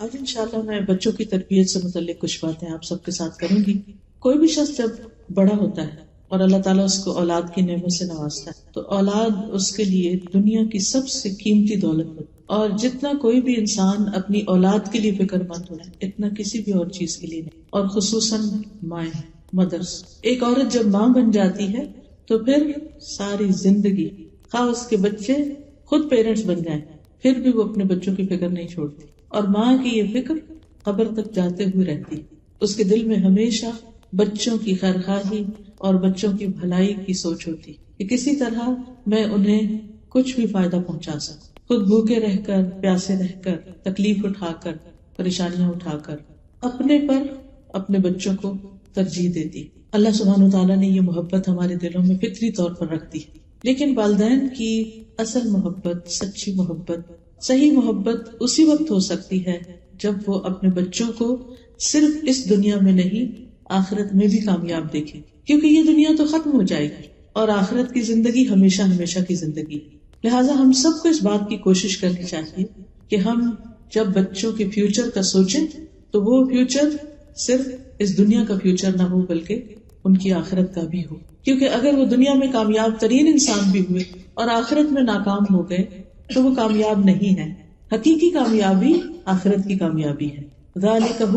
آج انشاءاللہ میں بچوں کی تربیت سے متعلق کچھ باتیں آپ سب کے ساتھ کروں گی۔ کوئی بھی شخص جب بڑا ہوتا ہے اور اللہ تعالیٰ اس کو اولاد کی نعمت سے نوازتا ہے، تو اولاد اس کے لیے دنیا کی سب سے قیمتی دولت ہوتی اور جتنا کوئی بھی انسان اپنی اولاد کے لیے فکر مند ہو، اتنا کسی بھی اور چیز کے لیے نہیں۔ اور خصوصاً مائیں، مدرس۔ ایک عورت جب ماں بن جاتی ہے، تو پھر ساری زندگی خواہ اس کے بچے خود پیرنٹس بن جائیں، پھر بھی وہ اپنے بچوں کی فکر نہیں چھوڑتی۔ اور ماں کی یہ فکر قبر تک جاتے ہوئے رہتی۔ اس کے دل میں ہمیشہ بچوں کی خیر خواہی اور بچوں کی بھلائی کی سوچ ہوتی کہ کسی طرح میں انہیں کچھ بھی فائدہ پہنچا سکوں۔ خود بھوکے رہ کر، پیاسے رہ کر، تکلیف اٹھا کر، پریشانیاں اٹھا کر اپنے پر اپنے بچوں کو ترجیح دیتی۔ اللہ سبحانہ تعالیٰ نے یہ محبت ہمارے دلوں میں فطری طور پر رکھتی لیکن والدین کی اصل محبت، سچی محبت صحیح محبت اسی وقت ہو سکتی ہے جب وہ اپنے بچوں کو صرف اس دنیا میں نہیں، آخرت میں بھی کامیاب دیکھے۔ کیونکہ یہ دنیا تو ختم ہو جائے گی اور آخرت کی زندگی ہمیشہ ہمیشہ کی زندگی لہٰذا ہم سب کو اس بات کی کوشش کرنی چاہیے کہ ہم جب بچوں کے فیوچر کا سوچیں تو وہ فیوچر صرف اس دنیا کا فیوچر نہ ہو، بلکہ ان کی آخرت کا بھی ہو۔ کیونکہ اگر وہ دنیا میں کامیاب ترین انسان بھی ہوئے اور آخرت میں ناکام ہو گئے تو وہ کامیاب نہیں ہے۔ حقیقی کامیابی آخرت کی کامیابی ہے۔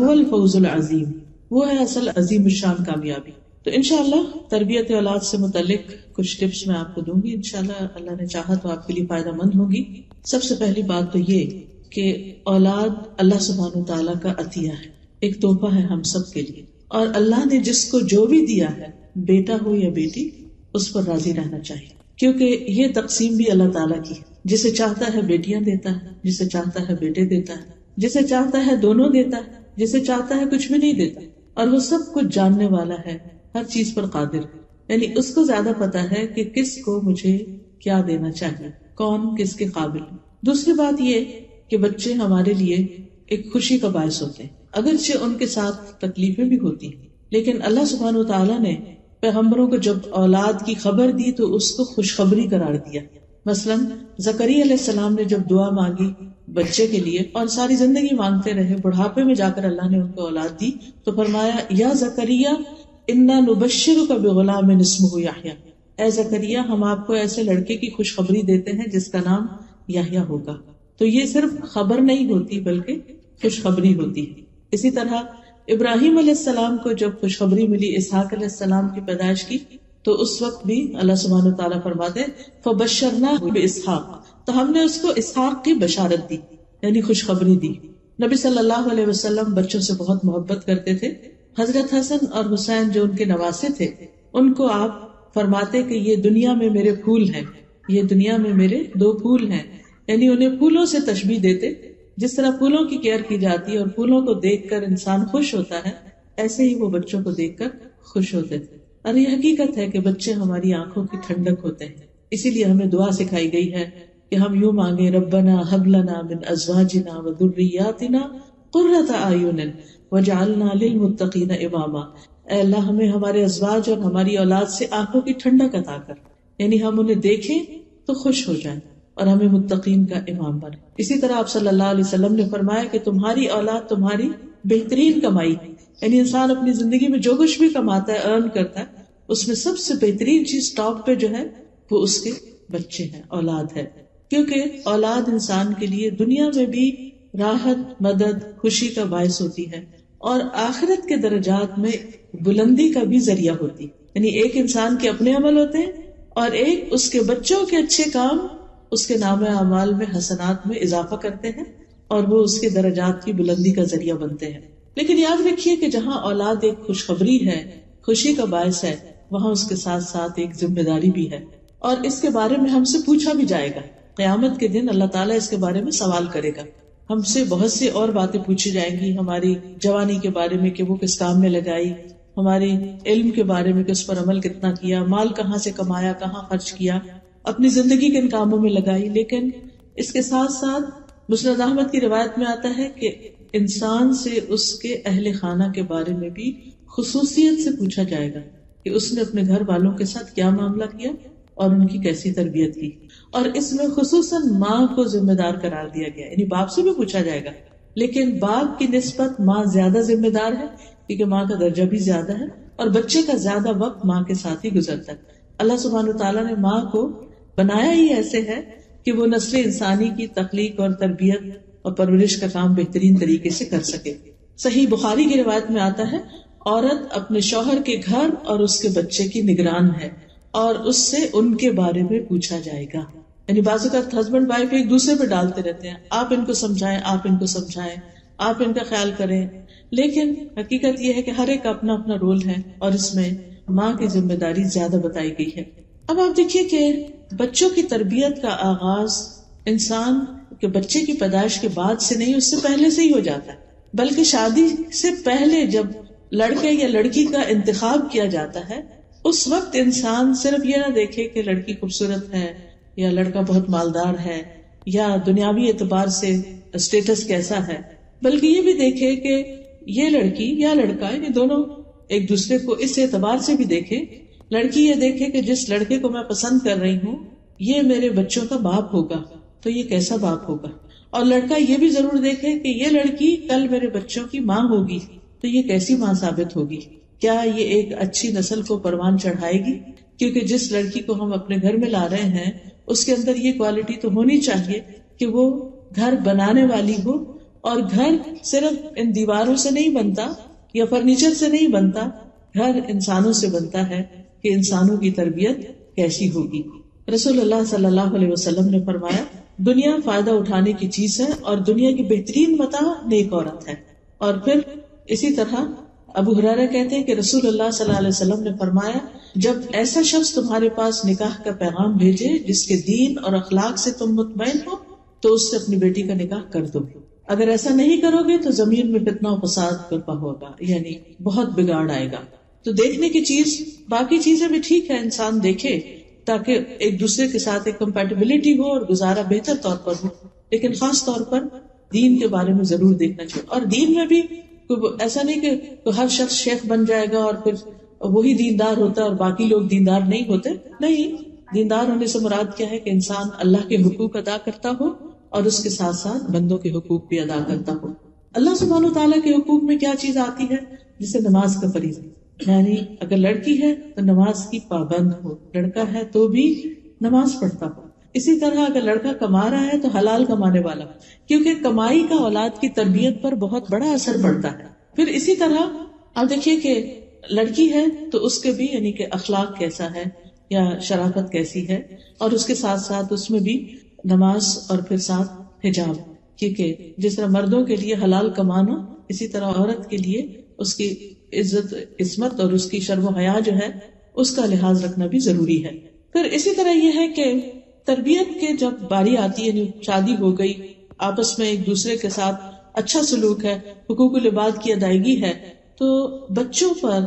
الفوز العظیم۔ وہ ہے اصل عظیم الشان کامیابی۔ تو انشاءاللہ تربیت اولاد سے متعلق کچھ ٹپس میں آپ کو دوں گی۔ انشاءاللہ اللہ نے چاہا تو آپ کے لیے فائدہ مند ہوگی۔ سب سے پہلی بات تو یہ کہ اولاد اللہ سبحانہ تعالیٰ کا عطیہ ہے۔ ایک تحفہ ہے ہم سب کے لیے۔ اور اللہ نے جس کو جو بھی دیا ہے، بیٹا ہو یا بیٹی، اس پر راضی رہنا چاہیے۔ کیونکہ یہ تقسیم بھی اللہ تعالیٰ کی ہے۔ جسے چاہتا ہے بیٹیاں دیتا ہے جسے چاہتا ہے بیٹے دیتا ہے جسے چاہتا ہے دونوں دیتا ہے جسے چاہتا ہے کچھ بھی نہیں دیتا۔ اور وہ سب کچھ جاننے والا ہے، ہر چیز پر قادر۔ یعنی اس کو زیادہ پتا ہے کہ کس کو مجھے کیا دینا چاہیے، کون کس کے قابل دوسری بات یہ کہ بچے ہمارے لیے ایک خوشی کا باعث ہوتے ہیں۔ اگرچہ ان کے ساتھ تکلیفیں بھی ہوتی ہیں، لیکن اللہ سبحان و تعالیٰ نے پیغمبروں کو جب اولاد کی خبر دی تو اس کو خوشخبری قرار دیا۔ مثلاً زکری علیہ السلام نے جب دعا مانگی بچے کے لیے اور ساری زندگی مانگتے رہے، بڑھاپے میں جا کر اللہ نے ان کو اولاد دی، تو فرمایا، یا زکریہ انا نبشر کا بے غلام نسم ہو اے زکریہ ہم آپ کو ایسے لڑکے کی خوشخبری دیتے ہیں جس کا نام یاہیا ہوگا۔ تو یہ صرف خبر نہیں ہوتی، بلکہ خوشخبری ہوتی ہے۔ اسی طرح ابراہیم علیہ السلام کو جب خوشخبری ملی، اسحاق علیہ السلام کی پیدائش کی تو اس وقت بھی اللہ سبحانہ تعالیٰ فرماتے فبشرنا اسحاق تو ہم نے اس کو اسحاق کی بشارت دی یعنی خوشخبری دی۔ نبی صلی اللہ علیہ وسلم بچوں سے بہت محبت کرتے تھے۔ حضرت حسن اور حسین جو ان کے نواسے تھے، ان کو آپ فرماتے کہ یہ دنیا میں میرے پھول ہیں۔ یہ دنیا میں میرے دو پھول ہیں۔ یعنی انہیں پھولوں سے تشبیح دیتے، جس طرح پھولوں کی کیئر کی جاتی ہے اور پھولوں کو دیکھ کر انسان خوش ہوتا ہے، ایسے ہی وہ بچوں کو دیکھ کر خوش ہوتے تھے۔ اور یہ حقیقت ہے کہ بچے ہماری آنکھوں کی ٹھنڈک ہوتے ہیں۔ اسی لیے ہمیں دعا سکھائی گئی ہے کہ ہم یوں مانگے ربنا حبلنا من ازواجنا و ذریاتنا قرۃ اعین وجعلنا للمتقین اماما۔ اے اللہ، ہمیں ہمارے ازواج اور ہماری اولاد سے آنکھوں کی ٹھنڈک عطا کر۔ یعنی ہم انہیں دیکھیں تو خوش ہو جائیں اور ہمیں متقین کا امام بنے اسی طرح آپ صلی اللہ علیہ وسلم نے فرمایا کہ تمہاری اولاد تمہاری بہترین کمائی یعنی انسان اپنی زندگی میں جو کچھ بھی کماتا ہے ارن کرتا ہے، اس میں سب سے بہترین چیز ٹاپ پہ جو ہے، وہ اس کے بچے ہیں، اولاد ہے۔ کیونکہ اولاد انسان کے لیے دنیا میں بھی راحت، مدد، خوشی کا باعث ہوتی ہے اور آخرت کے درجات میں بلندی کا بھی ذریعہ ہوتی۔ یعنی ایک انسان کے اپنے عمل ہوتے ہیں اور ایک اس کے بچوں کے اچھے کام اس کے نام اعمال میں، حسنات میں اضافہ کرتے ہیں اور وہ اس کے درجات کی بلندی کا ذریعہ بنتے ہیں۔ لیکن یاد رکھیے کہ جہاں اولاد ایک خوشخبری ہے، خوشی کا باعث ہے، وہاں اس کے ساتھ ساتھ ایک ذمہ داری بھی ہے۔ اور اس کے بارے میں ہم سے پوچھا بھی جائے گا۔ قیامت کے دن اللہ تعالیٰ اس کے بارے میں سوال کرے گا۔ ہم سے بہت سی اور باتیں پوچھی جائیں گی۔ ہماری جوانی کے بارے میں کہ وہ کس کام میں لگائی، ہماری علم کے بارے میں کہ اس پر عمل کتنا کیا، مال کہاں سے کمایا، کہاں خرچ کیا، اپنی زندگی کے ان کاموں میں لگائی۔ لیکن اس کے ساتھ ساتھ مسرد احمد کی روایت میں آتا ہے کہ انسان سے اس کے اہل خانہ کے بارے میں بھی خصوصیت سے پوچھا جائے گا کہ اس نے اپنے گھر والوں کے ساتھ کیا معاملہ کیا اور ان کی کیسی تربیت کی اور اس میں خصوصاً ماں کو ذمہ دار قرار دیا گیا یعنی باپ سے بھی پوچھا جائے گا، لیکن باپ کی نسبت ماں زیادہ ذمہ دار ہے کیونکہ ماں کا درجہ بھی زیادہ ہے اور بچے کا زیادہ وقت ماں کے ساتھ ہی گزرتا ہے۔ اللہ سبحانہ تعالیٰ نے ماں کو بنایا ہی ایسے ہے کہ وہ نسل انسانی کی تخلیق اور تربیت اور پرورش کا کام بہترین طریقے سے کر سکے۔ صحیح بخاری کی روایت میں آتا ہے، عورت اپنے شوہر کے گھر اور اس کے بچے کی نگران ہے اور اس سے ان کے بارے میں پوچھا جائے گا۔ یعنی بازو کا ہسبینڈ وائف ایک دوسرے پہ ڈالتے رہتے ہیں، آپ ان کو سمجھائیں، آپ ان کو سمجھائیں، آپ ان کا خیال کریں۔ لیکن حقیقت یہ ہے کہ ہر ایک اپنا اپنا رول ہے اور اس میں ماں کی ذمہ داری زیادہ بتائی گئی ہے۔ اب آپ دیکھیے کہ بچوں کی تربیت کا آغاز انسان کے بچے کی پیدائش کے بعد سے نہیں، اس سے پہلے سے ہی ہو جاتا ہے۔ بلکہ شادی سے پہلے جب لڑکے یا لڑکی کا انتخاب کیا جاتا ہے، اس وقت انسان صرف یہ نہ دیکھے کہ لڑکی خوبصورت ہے یا لڑکا بہت مالدار ہے یا دنیاوی اعتبار سے اسٹیٹس کیسا ہے، بلکہ یہ بھی دیکھے کہ یہ لڑکی یا لڑکا یہ دونوں ایک دوسرے کو اس اعتبار سے بھی دیکھے۔ لڑکی یہ دیکھے کہ جس لڑکے کو میں پسند کر رہی ہوں، یہ میرے بچوں کا باپ ہوگا۔ تو یہ کیسا باپ ہوگا؟ اور لڑکا یہ بھی ضرور دیکھے کہ یہ لڑکی کل میرے بچوں کی ماں ہوگی، تو یہ کیسی ماں ثابت ہوگی؟ کیا یہ ایک اچھی نسل کو پروان چڑھائے گی؟ کیونکہ جس لڑکی کو ہم اپنے گھر میں لا رہے ہیں، اس کے اندر یہ کوالٹی تو ہونی چاہیے کہ وہ گھر بنانے والی ہو، اور گھر صرف ان دیواروں سے نہیں بنتا یا فرنیچر سے نہیں بنتا، گھر انسانوں سے بنتا ہے کہ انسانوں کی تربیت کیسی ہوگی۔ رسول اللہ صلی اللہ علیہ وسلم نے فرمایا دنیا فائدہ اٹھانے کی چیز ہے اور دنیا کی بہترین متا نیک عورت ہے۔ اور پھر اسی طرح ابو حرارا کہتے ہیں کہ رسول اللہ صلی اللہ علیہ وسلم نے فرمایا، جب ایسا شخص تمہارے پاس نکاح کا پیغام بھیجے جس کے دین اور اخلاق سے تم مطمئن ہو، تو اس سے اپنی بیٹی کا نکاح کر دو۔ اگر ایسا نہیں کرو گے تو زمین میں کتنا فساد کرپا ہوگا یعنی بہت بگاڑ آئے گا۔ تو دیکھنے کی چیز، باقی چیزیں بھی ٹھیک ہے، انسان دیکھے۔ تاکہ ایک دوسرے کے ساتھ ایک کمپیٹیبلٹی ہو اور گزارا بہتر طور پر ہو۔ لیکن خاص طور پر دین کے بارے میں ضرور دیکھنا چاہیے۔ اور دین میں بھی ایسا نہیں کہ ہر شخص شیخ بن جائے گا اور پھر وہی دیندار ہوتا ہے اور باقی لوگ دیندار نہیں ہوتے۔ نہیں، دیندار ہونے سے مراد کیا ہے کہ انسان اللہ کے حقوق ادا کرتا ہو اور اس کے ساتھ ساتھ بندوں کے حقوق بھی ادا کرتا ہو۔ اللہ سبحانہ تعالیٰ کے حقوق میں کیا چیز آتی ہے؟ جسے نماز کا فریض یعنی اگر لڑکی ہے تو نماز کی پابند ہو، لڑکا ہے تو بھی نماز پڑھتا ہو۔ اسی طرح اگر لڑکا کما رہا ہے تو حلال کمانے والا، کیونکہ کمائی کا اولاد کی تربیت پر بہت بڑا اثر پڑتا ہے۔ پھر اسی طرح آپ دیکھیے کہ لڑکی ہے تو اس کے بھی یعنی کہ اخلاق کیسا ہے یا شرافت کیسی ہے، اور اس کے ساتھ ساتھ اس میں بھی نماز اور پھر ساتھ حجاب۔ کیونکہ جس طرح مردوں کے لیے حلال کمانا، اسی طرح عورت کے لیے اس کی عزت، عصمت اور اس کی شرم و حیا جو ہے، اس کا لحاظ رکھنا بھی ضروری ہے۔ پھر اسی طرح یہ ہے کہ تربیت کے جب باری آتی ہے یعنی شادی ہو گئی، آپس میں ایک دوسرے کے ساتھ اچھا سلوک ہے، حقوق العباد کی ادائیگی ہے، تو بچوں پر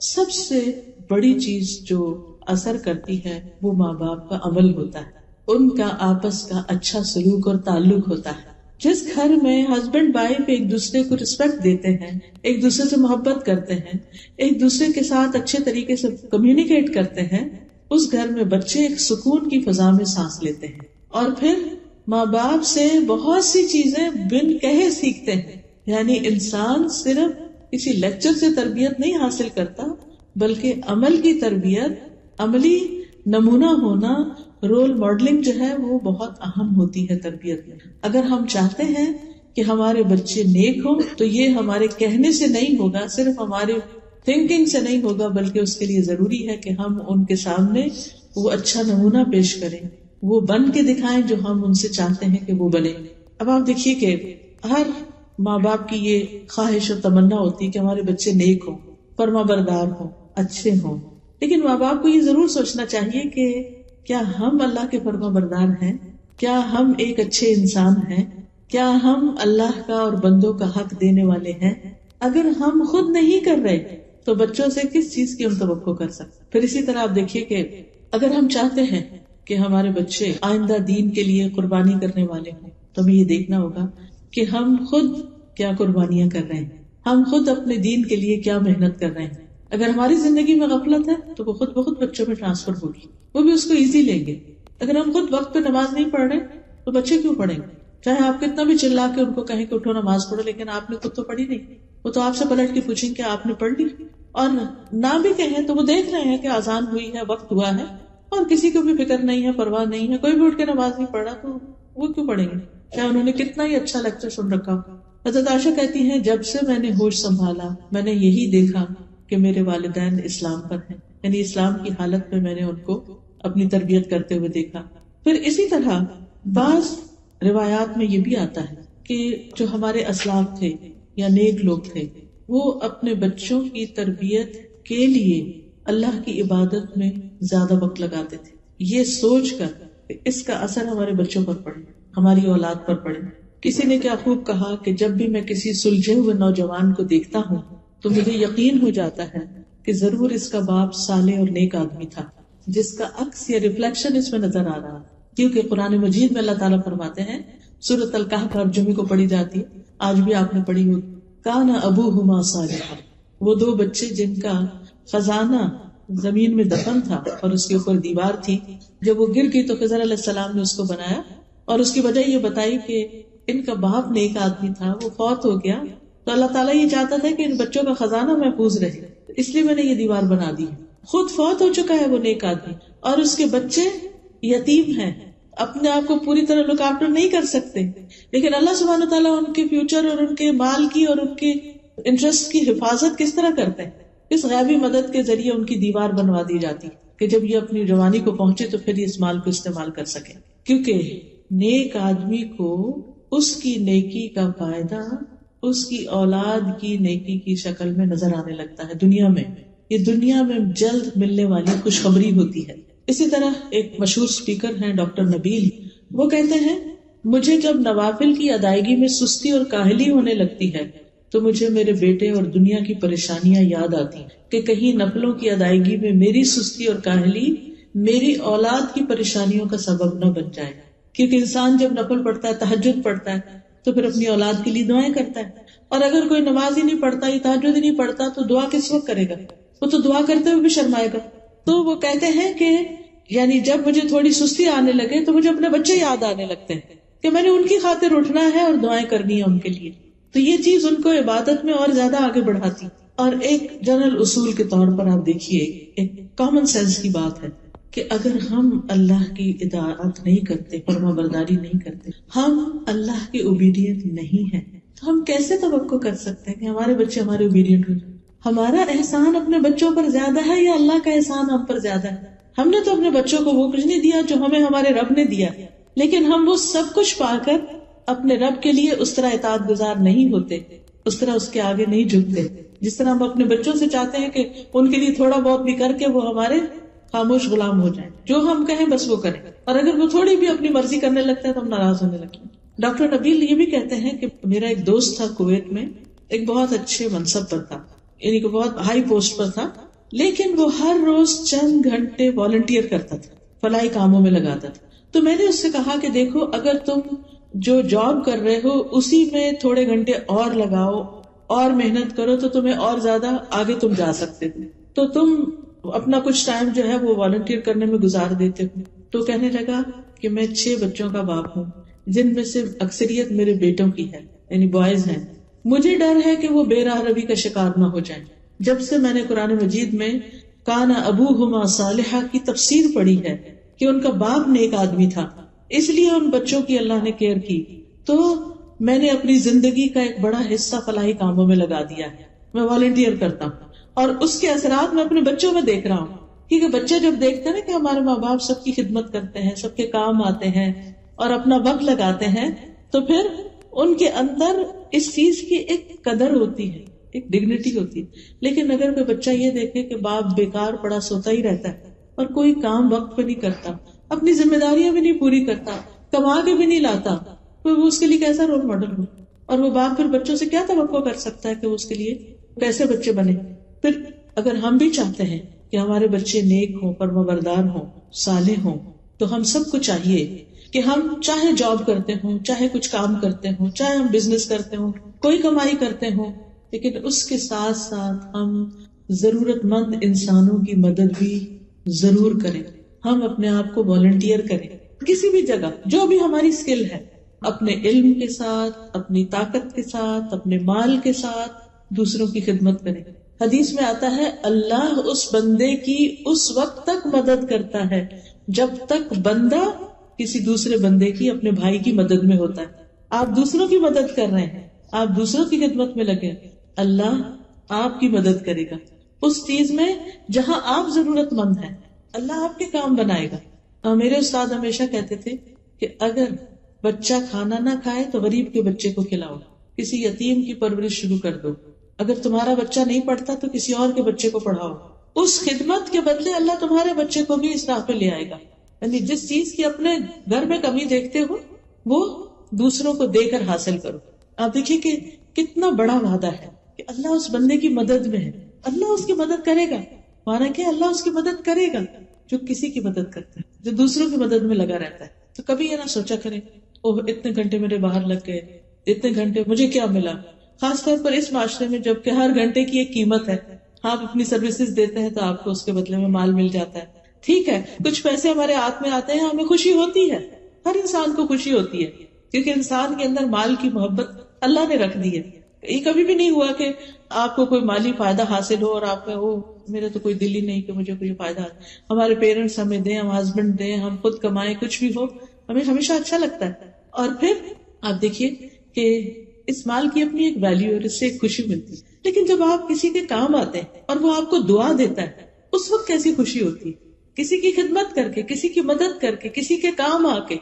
سب سے بڑی چیز جو اثر کرتی ہے، وہ ماں باپ کا عمل ہوتا ہے۔ ان کا آپس کا اچھا سلوک اور تعلق ہوتا ہے۔ جس گھر میں ہسبینڈ وائف ایک دوسرے کو ریسپیکٹ دیتے ہیں، ایک دوسرے سے محبت کرتے ہیں، ایک دوسرے کے ساتھ اچھے طریقے سے کمیونیکیٹ کرتے ہیں، اس گھر میں بچے ایک سکون کی فضا میں سانس لیتے ہیں۔ اور پھر ماں باپ سے بہت سی چیزیں بن کہے سیکھتے ہیں۔ یعنی انسان صرف کسی لیکچر سے تربیت نہیں حاصل کرتا، بلکہ عمل کی تربیت، عملی نمونہ ہونا رول ماڈلنگ جو ہے وہ بہت اہم ہوتی ہے تربیت میں۔ اگر ہم چاہتے ہیں کہ ہمارے بچے نیک ہوں، تو یہ ہمارے کہنے سے نہیں ہوگا، صرف ہمارے تھنکنگ سے نہیں ہوگا، بلکہ اس کے لیے ضروری ہے کہ ہم ان کے سامنے وہ اچھا نمونہ پیش کریں، وہ بن کے دکھائیں جو ہم ان سے چاہتے ہیں کہ وہ بنے اب آپ دیکھیے کہ ہر ماں باپ کی یہ خواہش اور تمنا ہوتی ہے کہ ہمارے بچے نیک ہوں، فرما بردار ہوں، اچھے ہوں۔ لیکن ماں باپ کو یہ ضرور سوچنا چاہیے کہ کیا ہم اللہ کے فرما بردار ہیں؟ کیا ہم ایک اچھے انسان ہیں؟ کیا ہم اللہ کا اور بندوں کا حق دینے والے ہیں؟ اگر ہم خود نہیں کر رہے، تو بچوں سے کس چیز کی ہم توقع کر سکتے پھر اسی طرح آپ دیکھیے کہ اگر ہم چاہتے ہیں کہ ہمارے بچے آئندہ دین کے لیے قربانی کرنے والے ہوں، تو ہمیں یہ دیکھنا ہوگا کہ ہم خود کیا قربانیاں کر رہے ہیں؟ ہم خود اپنے دین کے لیے کیا محنت کر رہے ہیں؟ اگر ہماری زندگی میں غفلت ہے تو وہ خود بخود بچوں میں ٹرانسفر ہوگی۔ وہ بھی اس کو ایزی لیں گے۔ اگر ہم خود وقت پہ نماز نہیں پڑھ رہے تو بچے کیوں پڑھیں گے؟ چاہے آپ کتنا بھی چلا کے ان کو کہیں کہ اٹھو نماز پڑھو، لیکن آپ نے خود تو پڑھی نہیں۔ وہ تو آپ سے پلٹ کے پوچھیں کہ آپ نے پڑھ لی؟ اور نہ بھی کہیں تو وہ دیکھ رہے ہیں کہ آزان ہوئی ہے، وقت ہوا ہے، اور کسی کو بھی فکر نہیں ہے، پرواہ نہیں ہے۔ کوئی بھی اٹھ کے نماز نہیں پڑھا تو وہ کیوں پڑھیں گے؟ کیا انہوں نے کتنا ہی اچھا لیکچر سن رکھا حضرت عائشہ کہتی ہیں، جب سے میں نے ہوش سنبھالا، میں نے یہی دیکھا۔ کہ میرے والدین اسلام پر ہیں۔ یعنی اسلام کی حالت میں میں نے ان کو اپنی تربیت کرتے ہوئے دیکھا۔ پھر اسی طرح بعض روایات میں یہ بھی آتا ہے کہ جو ہمارے اسلاف تھے یا نیک لوگ تھے، وہ اپنے بچوں کی تربیت کے لیے اللہ کی عبادت میں زیادہ وقت لگاتے تھے۔ یہ سوچ کر کہ اس کا اثر ہمارے بچوں پر پڑے، ہماری اولاد پر پڑے۔ کسی نے کیا خوب کہا کہ جب بھی میں کسی سلجھے ہوئے نوجوان کو دیکھتا ہوں تو مجھے یقین ہو جاتا ہے کہ ضرور اس کا باپ سالے اور نیک آدمی تھا، جس کا عکس یا ریفلیکشن اس میں نظر آ رہا۔ کیونکہ قرآن مجید میں اللہ تعالیٰ فرماتے ہیں سورت القاہ پر جمعے کو پڑھی جاتی ہے آج بھی آپ نے پڑھی ہوگی کانا ابو ہما صالح وہ دو بچے جن کا خزانہ زمین میں دفن تھا اور اس کے اوپر دیوار تھی۔ جب وہ گر گئی تو خزر علیہ السلام نے اس کو بنایا اور اس کی وجہ یہ بتائی کہ ان کا باپ نیک آدمی تھا، وہ فوت ہو گیا۔ تو اللہ تعالیٰ یہ چاہتا تھا کہ ان بچوں کا خزانہ محفوظ رہے۔ اس لیے میں نے یہ دیوار بنا دی۔ خود فوت ہو چکا ہے وہ نیک آدمی۔ اور اس کے بچے یتیم ہیں۔ اپنے آپ کو پوری طرح لک آفٹر نہیں کر سکتے۔ لیکن اللہ سبحانہ تعالیٰ ان کے فیوچر اور ان کے مال کی اور ان کے انٹرسٹ کی حفاظت کس طرح کرتے ہیں اس غیبی مدد کے ذریعے ان کی دیوار بنوا دی جاتی کہ جب یہ اپنی جوانی کو پہنچے تو پھر اس مال کو استعمال کر سکے۔ کیونکہ نیک آدمی کو اس کی نیکی کا فائدہ اس کی اولاد کی نیکی کی شکل میں نظر آنے لگتا ہے دنیا میں۔ یہ دنیا میں جلد ملنے والی خوشخبری ہوتی ہے۔ اسی طرح ایک مشہور اسپیکر ہیں ڈاکٹر نبیل۔ وہ کہتے ہیں، مجھے جب نوافل کی ادائیگی میں سستی اور کاہلی ہونے لگتی ہے، تو مجھے میرے بیٹے اور دنیا کی پریشانیاں یاد آتی کہ کہیں نفلوں کی ادائیگی میں میری سستی اور کاہلی میری اولاد کی پریشانیوں کا سبب نہ بن جائے۔ کیونکہ انسان جب نفل پڑتا ہے تحجد پڑتا ہے تو پھر اپنی اولاد کے لیے دعائیں کرتا ہے۔ اور اگر کوئی نماز ہی نہیں پڑھتا یا تحجد ہی نہیں پڑھتا، تو دعا کس وقت کرے گا؟ وہ تو دعا کرتے ہوئے بھی شرمائے گا۔ تو وہ کہتے ہیں کہ یعنی جب مجھے تھوڑی سستی آنے لگے تو مجھے اپنے بچے یاد آنے لگتے ہیں کہ میں نے ان کی خاطر اٹھنا ہے اور دعائیں کرنی ہے ان کے لیے۔ تو یہ چیز ان کو عبادت میں اور زیادہ آگے بڑھاتی۔ اور ایک جنرل اصول کے طور پر آپ دیکھیے، ایک کامن سینس کی بات ہے۔ کہ اگر ہم اللہ کی اطاعت نہیں کرتے فرما برداری نہیں کرتے، ہم اللہ کے اوبیڈینٹ نہیں ہیں، تو ہم کیسے توقع کر سکتے ہیں کہ ہمارے بچے ہمارے اوبیڈینٹ ہو جائیں؟ ہمارا احسان اپنے بچوں پر زیادہ ہے یا اللہ کا احسان ہم پر زیادہ ہے؟ ہم نے تو اپنے بچوں کو وہ کچھ نہیں دیا جو ہمیں ہمارے رب نے دیا۔ لیکن ہم وہ سب کچھ پا کر اپنے رب کے لیے اس طرح اطاعت گزار نہیں ہوتے، اس طرح اس کے آگے نہیں جھکتے۔ جس طرح ہم اپنے بچوں سے چاہتے ہیں کہ ان کے لیے تھوڑا بہت بھی کر کے وہ ہمارے خاموش غلام ہو جائیں۔ جو ہم کہیں بس وہ کریں۔ اور اگر وہ تھوڑی بھی اپنی مرضی کرنے لگتا ہے تو ہم ناراض ہونے لگتے ہیں۔ ڈاکٹر نبیل یہ بھی کہتے ہیں کہ میرا ایک دوست تھا کویت میں، ایک بہت اچھے منصب پر تھا یعنی کہ بہت ہائی پوسٹ پر تھا، لیکن وہ ہر روز چند گھنٹے والنٹیئر کرتا تھا، فلاحی کاموں میں لگاتا تھا۔ تو میں نے اس سے کہا کہ دیکھو، اگر تم جو جاب کر رہے ہو، اسی میں تھوڑے گھنٹے اور لگاؤ، اور محنت کرو تو تمہیں اور زیادہ آگے تم جا سکتے تھے تو تم اپنا کچھ ٹائم جو ہے وہ والنٹیئر کرنے میں گزار دیتے ہو تو کہنے لگا کہ میں چھ بچوں کا باپ ہوں، جن میں سے اکثریت میرے بیٹوں کی ہے یعنی بوائز ہیں۔ مجھے ڈر ہے کہ وہ بے راہ روی کا شکار نہ ہو جائیں۔ جب سے میں نے قرآن مجید میں کانا ابو ہما صالحہ کی تفسیر پڑھی ہے کہ ان کا باپ نے ایک آدمی تھا، اس لیے ان بچوں کی اللہ نے کیئر کی، تو میں نے اپنی زندگی کا ایک بڑا حصہ فلاحی کاموں میں لگا دیا ہے۔ میں والنٹیئر کرتا ہوں۔ اور اس کے اثرات میں اپنے بچوں میں دیکھ رہا ہوں۔ کیونکہ بچے جب دیکھتے ہیں نا کہ ہمارے ماں باپ سب کی خدمت کرتے ہیں، سب کے کام آتے ہیں اور اپنا وقت لگاتے ہیں، تو پھر ان کے اندر اس چیز کی ایک قدر ہوتی ہے، ایک ڈگنیٹی ہوتی ہے۔ لیکن اگر کوئی بچہ یہ دیکھے کہ باپ بیکار پڑا سوتا ہی رہتا ہے اور کوئی کام وقت پہ نہیں کرتا، اپنی ذمہ داریاں بھی نہیں پوری کرتا، کما کے بھی نہیں لاتا، تو وہ اس کے لیے کیسا رول ماڈل ہو؟ اور وہ باپ پھر بچوں سے کیا توقع کر سکتا ہے کہ وہ اس کے لیے کیسے بچے بنے؟ پھر اگر ہم بھی چاہتے ہیں کہ ہمارے بچے نیک ہوں پرم بردار ہوں سالے ہوں، تو ہم سب کو چاہیے کہ ہم چاہے جاب کرتے ہوں، چاہے کچھ کام کرتے ہوں، چاہے ہم بزنس کرتے ہوں، کوئی کمائی کرتے ہوں، لیکن اس کے ساتھ ساتھ ہم ضرورت مند انسانوں کی مدد بھی ضرور کریں۔ ہم اپنے آپ کو والنٹیئر کریں۔ کسی بھی جگہ جو بھی ہماری اسکل ہے، اپنے علم کے ساتھ، اپنی طاقت کے ساتھ، اپنے مال کے ساتھ دوسروں کی خدمت کرے حدیث میں آتا ہے، اللہ اس بندے کی اس وقت تک مدد کرتا ہے جب تک بندہ کسی دوسرے بندے کی اپنے بھائی کی مدد میں ہوتا ہے۔ آپ دوسروں کی مدد کر رہے ہیں، آپ دوسروں کی خدمت میں لگے اللہ آپ کی مدد کرے گا۔ اس چیز میں جہاں آپ ضرورت مند ہیں، اللہ آپ کے کام بنائے گا۔ ہاں، میرے استاد ہمیشہ کہتے تھے کہ اگر بچہ کھانا نہ کھائے تو غریب کے بچے کو کھلاؤ، کسی یتیم کی پرورش شروع کر دو۔ اگر تمہارا بچہ نہیں پڑھتا تو کسی اور کے بچے کو پڑھاؤ۔ اس خدمت کے بدلے اللہ تمہارے بچے کو بھی اس راہ پہ لے آئے گا۔ یعنی جس چیز کی اپنے گھر میں کمی دیکھتے ہو، وہ دوسروں کو دے کر حاصل کرو۔ آپ دیکھیے کہ کتنا بڑا وعدہ ہے کہ اللہ اس بندے کی مدد میں ہے۔ اللہ اس کی مدد کرے گا۔ مانا کہ اللہ اس کی مدد کرے گا جو کسی کی مدد کرتا ہے، جو دوسروں کی مدد میں لگا رہتا ہے۔ تو کبھی یہ نہ سوچا کرے او اتنے گھنٹے میرے باہر لگ گئے، اتنے گھنٹے مجھے کیا ملا؟ خاص طور پر اس معاشرے میں جبکہ ہر گھنٹے کی ایک قیمت ہے، آپ اپنی سروسز دیتے ہیں تو آپ کو اس کے بدلے میں مال مل جاتا ہے۔ ٹھیک ہے، کچھ پیسے ہمارے ہاتھ میں آتے ہیں، ہمیں خوشی ہوتی ہے۔ ہر انسان کو خوشی ہوتی ہے، کیونکہ انسان کے اندر مال کی محبت اللہ نے رکھ دی ہے۔ یہ کبھی بھی نہیں ہوا کہ آپ کو کوئی مالی فائدہ حاصل ہو اور آپ میں وہ میرا تو کوئی دل ہی نہیں کہ مجھے کوئی فائدہ۔ ہمارے پیرنٹس ہمیں دیں، ہم ہسبینڈ دیں، ہم خود کمائیں، کچھ بھی ہو، ہمیں ہمیشہ اچھا لگتا ہے۔ اور پھر آپ دیکھیے کہ اس مال کی اپنی ایک ویلو اور اس سے ایک خوشی ملتی ہے۔ لیکن جب آپ کسی کے کام آتے ہیں اور وہ آپ کو دعا دیتا ہے، اس وقت کیسی خوشی ہوتی ہے؟ کسی کی خدمت کر کے، کسی کی مدد کر کے، کسی کے کام آ کے۔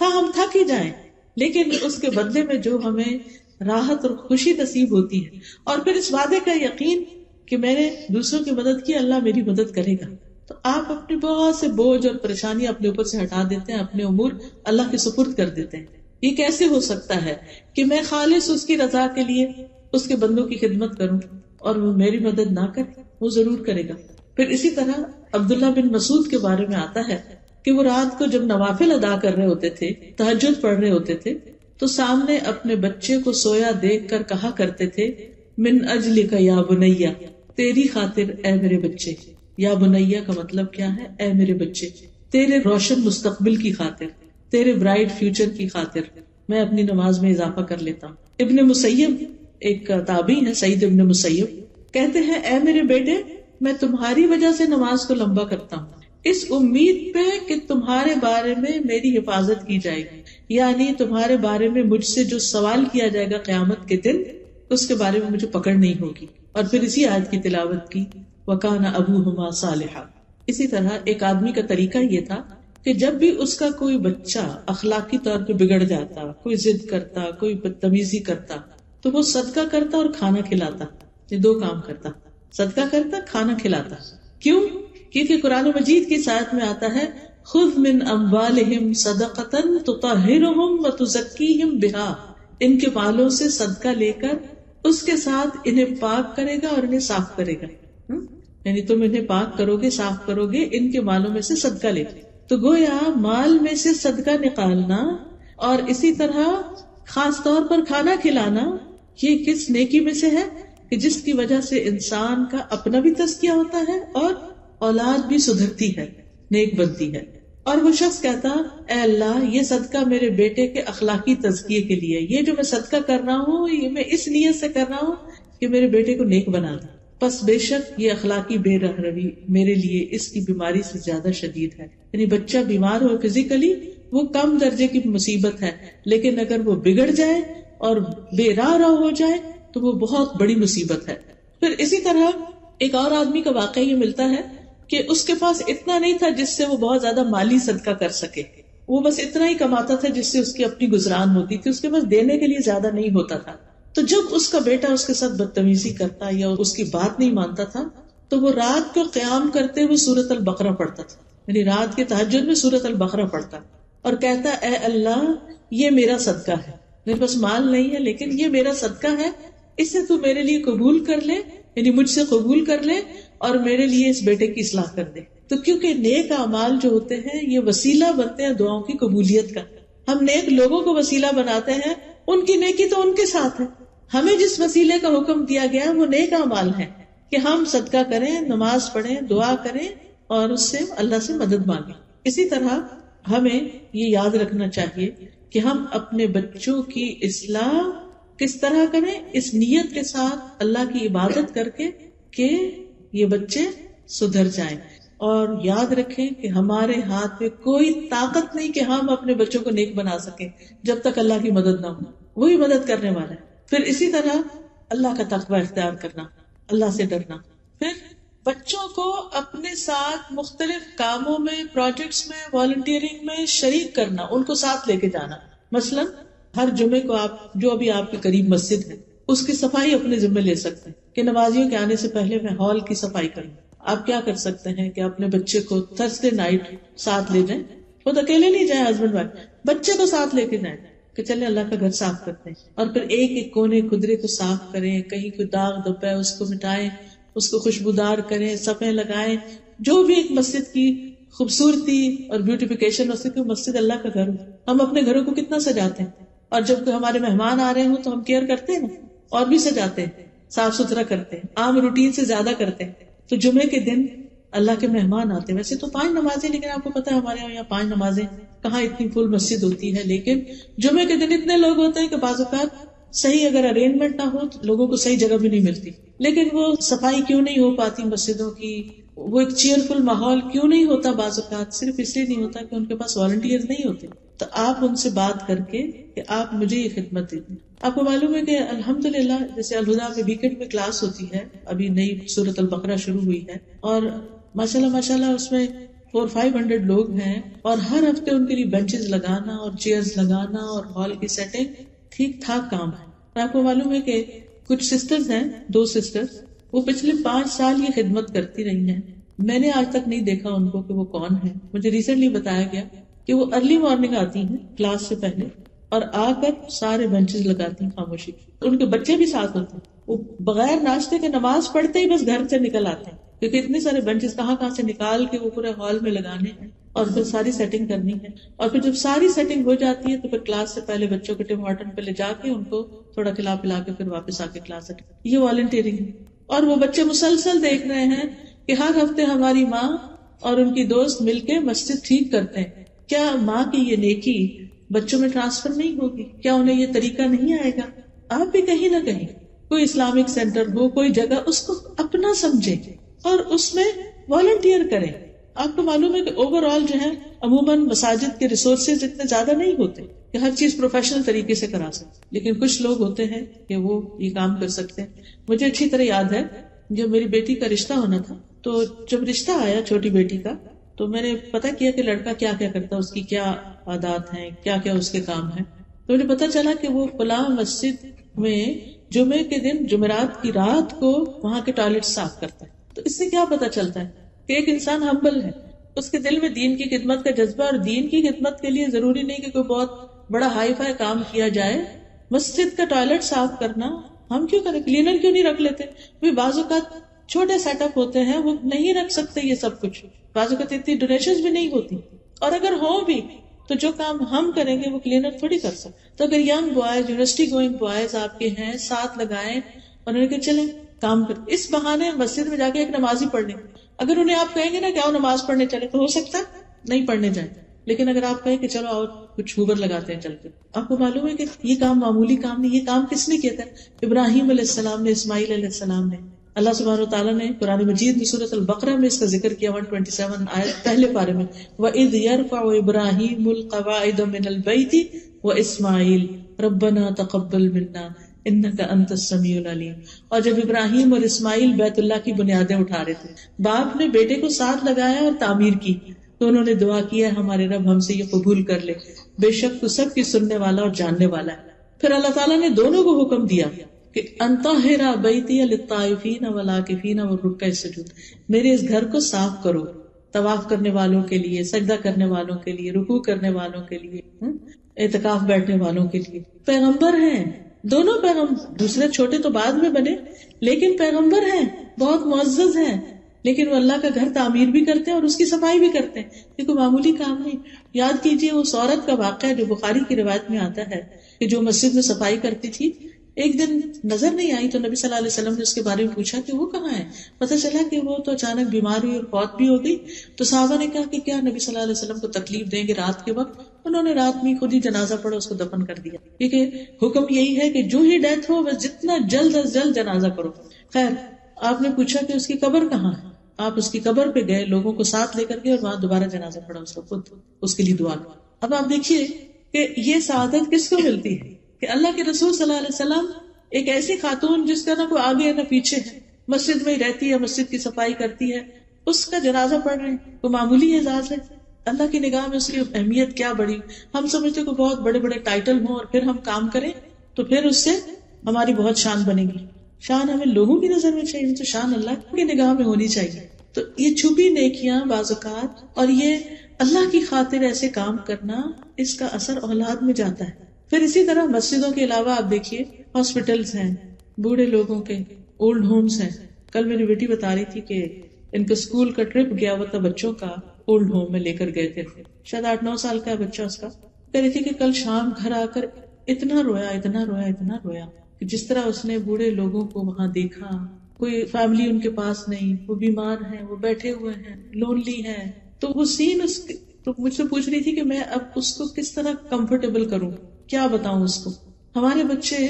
ہاں ہم تھک ہی جائیں، لیکن اس کے بدلے میں جو ہمیں راحت اور خوشی نصیب ہوتی ہے۔ اور پھر اس وعدے کا یقین کہ میں نے دوسروں کی مدد کی، اللہ میری مدد کرے گا۔ تو آپ اپنی بہت سے بوجھ اور پریشانی اپنے اوپر سے ہٹا دیتے ہیں، اپنے امور اللہ کے سپرد کر دیتے ہیں۔ یہ کیسے ہو سکتا ہے کہ میں خالص اس کی رضا کے لیے اس کے بندوں کی خدمت کروں اور وہ میری مدد نہ کرے، وہ ضرور کرے گا۔ پھر اسی طرح عبداللہ بن مسعود کے بارے میں آتا ہے کہ وہ رات کو جب نوافل ادا کر رہے ہوتے تھے تحجد پڑھ رہے ہوتے تھے، تو سامنے اپنے بچے کو سویا دیکھ کر کہا کرتے تھے، من اجلی کا یا بنیا تیری خاطر اے میرے بچے۔ یا بنیا کا مطلب کیا ہے؟ اے میرے بچے، تیرے روشن مستقبل کی خاطر۔ تیرے برائٹ فیوچر کی خاطر میں اپنی نماز میں اضافہ کر لیتا ہوں۔ ابن مسیب ایک تابی ہے سعید ابن مسیب۔ کہتے ہیں، اے میرے بیٹے، میں تمہاری وجہ سے نماز کو لمبا کرتا ہوں۔ اس امید پہ کہ تمہارے بارے میں میری حفاظت کی جائے گی۔ یعنی تمہارے بارے میں مجھ سے جو سوال کیا جائے گا قیامت کے دن، اس کے بارے میں مجھے پکڑ نہیں ہوگی۔ اور پھر اسی آیت کی تلاوت کی وکانا ابو ہما صالحہ اسی طرح ایک آدمی کا طریقہ یہ تھا کہ جب بھی اس کا کوئی بچہ اخلاقی طور پہ بگڑ جاتا، کوئی ضد کرتا، کوئی بدتمیزی کرتا، تو وہ صدقہ کرتا اور کھانا کھلاتا، یہ دو کام کرتا۔ صدقہ کرتا، کھانا کھلاتا۔ کیوں؟ کیونکہ قرآن مجید کی ساتھ میں آتا ہے خود من اموالہم صدقتن تطہرہم و تزکیہم بہا ان کے بالوں سے صدقہ لے کر اس کے ساتھ انہیں پاک کرے گا اور انہیں صاف کرے گا۔ یعنی تم انہیں پاک کرو گے، صاف کرو گے، ان کے مالوں میں سے صدقہ لے کے تو گویا مال میں سے صدقہ نکالنا اور اسی طرح خاص طور پر کھانا کھلانا، یہ کس نیکی میں سے ہے؟ کہ جس کی وجہ سے انسان کا اپنا بھی تسکیہ ہوتا ہے اور اولاد بھی سدھرتی ہے، نیک بنتی ہے۔ اور وہ شخص کہتا، اے اللہ، یہ صدقہ میرے بیٹے کے اخلاقی تزکیے کے لیے، یہ جو میں صدقہ کر رہا ہوں، یہ میں اس نیت سے کر رہا ہوں کہ میرے بیٹے کو نیک بنا دوں بس بے شک یہ اخلاقی بے رہ روی میرے لیے اس کی بیماری سے زیادہ شدید ہے۔ یعنی بچہ بیمار ہو فزیکلی وہ کم درجے کی مصیبت ہے، لیکن اگر وہ بگڑ جائے اور بے راہ راہ ہو جائے تو وہ بہت بڑی مصیبت ہے۔ پھر اسی طرح ایک اور آدمی کا واقعہ یہ ملتا ہے کہ اس کے پاس اتنا نہیں تھا جس سے وہ بہت زیادہ مالی صدقہ کر سکے۔ وہ بس اتنا ہی کماتا تھا جس سے اس کی اپنی گزران ہوتی تھی، اس کے پاس دینے کے لیے زیادہ نہیں ہوتا تھا۔ تو جب اس کا بیٹا اس کے ساتھ بدتمیزی کرتا یا اس کی بات نہیں مانتا تھا، تو وہ رات کو قیام کرتے ہوئے سورت البقرہ پڑھتا تھا۔ یعنی رات کے تحجد میں سورت البقرہ پڑھتا۔ اور کہتا، اے اللہ، یہ میرا صدقہ ہے۔ میرے پاس مال نہیں ہے، لیکن یہ میرا صدقہ ہے۔ اسے تو میرے لیے قبول کر لے یعنی مجھ سے قبول کر لے اور میرے لیے اس بیٹے کی اصلاح کر دے۔ تو کیونکہ نیک اعمال جو ہوتے ہیں، یہ وسیلہ بنتے ہیں دعاؤں کی قبولیت کا۔ ہم نیک لوگوں کو وسیلہ بناتے ہیں، ان کی نیکی تو ان کے ساتھ ہے۔ ہمیں جس وسیلے کا حکم دیا گیا وہ نیک اعمال ہے کہ ہم صدقہ کریں، نماز پڑھیں، دعا کریں اور اس سے اللہ سے مدد مانگیں۔ اسی طرح ہمیں یہ یاد رکھنا چاہیے کہ ہم اپنے بچوں کی اصلاح کس طرح کریں، اس نیت کے ساتھ اللہ کی عبادت کر کے کہ یہ بچے سدھر جائیں۔ اور یاد رکھیں کہ ہمارے ہاتھ میں کوئی طاقت نہیں کہ ہم اپنے بچوں کو نیک بنا سکیں، جب تک اللہ کی مدد نہ ہو۔ وہی مدد کرنے والا ہے پھر اسی طرح اللہ کا تقوی اختیار کرنا، اللہ سے ڈرنا۔ پھر بچوں کو اپنے ساتھ مختلف کاموں میں پروجیکٹس میں والنٹیئرنگ میں شریک کرنا، ان کو ساتھ لے کے جانا۔ مثلاً ہر جمعے کو آپ، جو ابھی آپ کے قریب مسجد ہے، اس کی صفائی اپنے ذمہ لے سکتے ہیں۔ کہ نمازیوں کے آنے سے پہلے میں ہال کی صفائی کروں۔ آپ کیا کر سکتے ہیں کہ اپنے بچے کو تھرسڈے نائٹ ساتھ لے جائیں؟ خود اکیلے نہیں جائیں ہسبینڈ وائف۔ بچے کو ساتھ لے کے جائیں۔ کہ چلے اللہ کا گھر صاف کرتے ہیں۔ اور پھر ایک ایک کونے خدرے کو صاف کریں، کہیں کوئی داغ دبا ہے اس کو مٹائیں، اس کو خوشبودار کریں سفے لگائیں۔ جو بھی ایک مسجد کی خوبصورتی اور بیوٹیفیکیشن ہو سکے مسجد اللہ کا گھر ہو۔ ہم اپنے گھروں کو کتنا سجاتے ہیں۔ اور جب کوئی ہمارے مہمان آ رہے ہوں تو ہم کیئر کرتے ہیں، اور بھی سجاتے ہیں، صاف ستھرا کرتے ہیں، عام روٹین سے زیادہ کرتے ہیں۔ تو جمعے کے دن اللہ کے مہمان آتے ہیں۔ ویسے تو پانچ نمازیں، لیکن آپ کو پتا ہے ہمارے یہاں پانچ نمازیں کہاں اتنی فل مسجد ہوتی ہے، لیکن جمعے کے دن اتنے لوگ ہوتے ہیں کہ بعض اوقات صحیح اگر ارینجمنٹ نہ ہو تو لوگوں کو صحیح جگہ بھی نہیں ملتی۔ لیکن وہ صفائی کیوں نہیں ہو پاتی مسجدوں کی؟ وہ ایک چیئر فل ماحول کیوں نہیں ہوتا بعض اوقات؟ صرف اس لیے نہیں ہوتا کہ ان کے پاس والنٹیئر نہیں ہوتے۔ تو آپ ان سے بات کر کے کہ آپ مجھے یہ خدمت دیتے آپ کو معلوم ہے کہ الحمد للہ جیسے الہدا میں ویکینڈ میں کلاس ہوتی ہے، ابھی نئی صورت البقرہ شروع ہوئی ہے اور ماشاء اللہ ماشاء اللہ اس میں فور فائیو ہنڈریڈ لوگ ہیں اور ہر ہفتے ان کے لیے بینچز لگانا اور چیئر لگانا اور ہال کی سیٹنگ ٹھیک ٹھاک کام ہے۔ اور آپ کو معلوم ہے کہ کچھ سسٹر ہیں، دو سسٹر وہ پچھلے پانچ سال یہ خدمت کرتی رہی ہیں۔ میں نے آج تک نہیں دیکھا ان کو کہ وہ کون ہے مجھے ریسنٹلی بتایا گیا کہ وہ ارلی مارننگ آتی ہیں کلاس سے پہلے اور آ کر سارے بینچز لگاتی ہیں خاموشی۔ ان کے بچے بھی ساتھ ہوتے ہیں۔ وہ بغیر ناشتے کے نماز پڑھتے ہی بس گھر سے نکل آتے ہیں۔ کیونکہ اتنے سارے بینچز کہاں کہاں سے نکال کے وہ پورے ہال میں لگانے ہیں اور پھر ساری سیٹنگ کرنی ہے۔ اور پھر جب ساری سیٹنگ ہو جاتی ہے تو پھر کلاس سے پہلے بچوں کے ٹیم وارٹن پہ لے جا کے ان کو تھوڑا کھلا پلا کے پھر واپس آ کے کلاس یہ والنٹیئرنگ ہے۔ اور وہ بچے مسلسل دیکھ رہے ہیں کہ ہر ہفتے ہماری ماں اور ان کی دوست مل کے مسجد ٹھیک کرتے ہیں۔ کیا ماں کی یہ نیکی بچوں میں ٹرانسفر نہیں ہوگی؟ کیا انہیں یہ طریقہ نہیں آئے گا؟ آپ بھی کہیں نہ کہیں کوئی اسلامک سینٹر ہو، کوئی جگہ، اس کو اپنا سمجھے۔ اور اس میں والنٹیئر کریں۔ آپ کو معلوم ہے کہ اوور آل جو ہے، عموماً مساجد کے ریسورسز اتنے زیادہ نہیں ہوتے کہ ہر چیز پروفیشنل طریقے سے کرا سکتے لیکن کچھ لوگ ہوتے ہیں کہ وہ یہ کام کر سکتے ہیں۔ مجھے اچھی طرح یاد ہے، جب میری بیٹی کا رشتہ ہونا تھا، تو جب رشتہ آیا چھوٹی بیٹی کا، تو میں نے پتا کیا کہ لڑکا کیا کیا کرتا ہے، اس کی کیا عادات ہیں، کیا کیا اس کے کام ہیں۔ تو مجھے پتا چلا کہ وہ فلاں مسجد میں جمعے کے دن، جمعرات کی رات کو وہاں کے ٹوائلٹ صاف کرتا ہے۔ تو اس سے کیا پتا چلتا ہے کہ ایک انسان ہمبل ہے۔ اس کے دل میں دین کی خدمت کا جذبہ اور دین کی خدمت کے لیے ضروری نہیں کہ کوئی بہت بڑا ہائی فائی کام کیا جائے۔ مسجد کا ٹوائلٹ صاف کرنا، ہم کیوں کریں؟ کلینر کیوں نہیں رکھ لیتے؟ بھی بعض اوقات چھوٹے سیٹ اپ ہوتے ہیں، وہ نہیں رکھ سکتے یہ سب کچھ۔ بعض اوقات اتنی ڈونیشن بھی نہیں ہوتی۔ اور اگر ہو بھی، تو جو کام ہم کریں گے، وہ کلینر تھوڑی کر سکتے۔ تو اگر young boys university going boys آپ کے ہیں، ساتھ لگائیں اور انہیں کہ چلیں کام کر اس بہانے مسجد میں جا کے ایک نمازی پڑھنے۔ اگر انہیں آپ کہیں گے نا کہ آؤ نماز پڑھنے چلے تو ہو سکتا ہے، نہیں پڑھنے جائیں۔ لیکن اگر آپ کہیں کہ چلو آؤ، کچھ ہوبر لگاتے ہیں چل کے آپ کو معلوم ہے کہ یہ کام معمولی کام نہیں، یہ کام کس نے کیا تھا؟ ابراہیم علیہ السلام نے، اسماعیل علیہ السلام نے۔ اللہ سبحانہ تعالیٰ نے قرآن مجید میں صورت البقرہ میں اس کا ذکر کیا 127 آیت پہلے پارے میں۔ وَإِذْ يَرْفَعُ إِبْرَاهِيمُ الْقَوَائِدَ مِنَ الْبَيْتِ وَإِسْمَعِيلُ رَبَّنَا تَقَبَّلْ مِنَّا۔ إِنَّكَ أَنْتَ السَّمِيعُ الْعَلِيمُ اور جب ابراہیم اور اسماعیل بیت اللہ کی بنیادیں اٹھا رہے تھے، باپ نے بیٹے کو ساتھ لگایا اور تعمیر کی، تو انہوں نے دعا کیا ہمارے رب، ہم سے یہ قبول کر لے۔ بے شک تو سب کی سننے والا اور جاننے والا ہے۔ پھر اللہ تعالیٰ نے دونوں کو حکم دیا کہ انتہرا بیتی للطائفین والعاکفین والرکع سجود میرے اس گھر کو صاف کرو۔ طواف کرنے والوں کے لیے، سجدہ کرنے والوں کے لیے، رکوع کرنے والوں کے لیے اعتکاف بیٹھنے والوں کے لیے۔ پیغمبر ہیں۔ دونوں پیغمبر دوسرے چھوٹے تو بعد میں بنے، لیکن پیغمبر ہیں، بہت معزز ہیں۔ لیکن وہ اللہ کا گھر تعمیر بھی کرتے ہیں اور اس کی صفائی بھی کرتے ہیں۔ یہ کوئی معمولی کام نہیں۔ یاد کیجیے اس عورت کا واقعہ جو بخاری کی روایت میں آتا ہے کہ جو مسجد میں صفائی کرتی تھی ایک دن نظر نہیں آئی تو نبی صلی اللہ علیہ وسلم نے اس کے بارے میں پوچھا کہ وہ کہاں ہے؟ پتہ چلا کہ وہ تو اچانک بیمار ہوئی اور فوت بھی ہو گئی۔ تو صحابہ نے کہا کہ کیا نبی صلی اللہ علیہ وسلم کو تکلیف دیں گے رات کے وقت؟ انہوں نے رات میں خود ہی جنازہ پڑا اس کو دفن کر دیا۔ کیونکہ حکم یہی ہے کہ جو ہی ڈیتھ ہو، بس جتنا جلد از جلد جنازہ کرو خیر، آپ نے پوچھا کہ اس کی قبر کہاں ہے؟ آپ اس کی قبر پہ گئے، لوگوں کو ساتھ لے کر گئے اور وہاں دوبارہ جنازہ پڑا اس کو خود اس کے لیے دعا۔ اب آپ دیکھیے کہ یہ سعادت کس کو ملتی ہے؟ کہ اللہ کے رسول صلی اللہ علیہ وسلم ایک ایسی خاتون جس کا نہ کوئی آگے ہے نہ پیچھے ہے، مسجد میں ہی رہتی ہے، مسجد کی صفائی کرتی ہے، اس کا جنازہ پڑھ رہے ہیں وہ معمولی اعزاز ہے؟ اللہ کی نگاہ میں اس کی اہمیت کیا بڑی؟ ہم سمجھتے کہ بہت بڑے بڑے ٹائٹل ہوں اور پھر ہم کام کریں تو پھر اس سے ہماری بہت شان بنے گی۔ شان ہمیں لوگوں کی نظر میں چاہیے، تو شان اللہ کی نگاہ میں ہونی چاہیے۔ تو یہ چھپی نیکیاں بعض اوقات اور یہ اللہ کی خاطر ایسے کام کرنا اس کا اثر اولاد میں جاتا ہے۔ پھر اسی طرح مسجدوں کے علاوہ آپ دیکھیے ہاسپٹلس ہیں، بوڑھے لوگوں کے اولڈ ہومس ہیں۔ کل میری بیٹی بتا رہی تھی کہ ان کا اسکول کا ٹرپ گیا ہوا تھا بچوں کا اولڈ ہوم میں لے کر گئے تھے۔ شاید آٹھ نو سال کا ہے بچہ اس کا۔ کہہ رہی تھی کہ کل شام گھر آ کر اتنا رویا اتنا رویا اتنا رویا کہ جس طرح اس نے بوڑھے لوگوں کو وہاں دیکھا۔ کوئی فیملی ان کے پاس نہیں، وہ بیمار ہیں، وہ بیٹھے ہوئے ہیں لونلی ہیں۔ تو وہ سین اس تو مجھ سے پوچھ رہی تھی کہ میں اب اس کو کس طرح کمفرٹیبل کروں؟ کیا بتاؤں اس کو؟ ہمارے بچے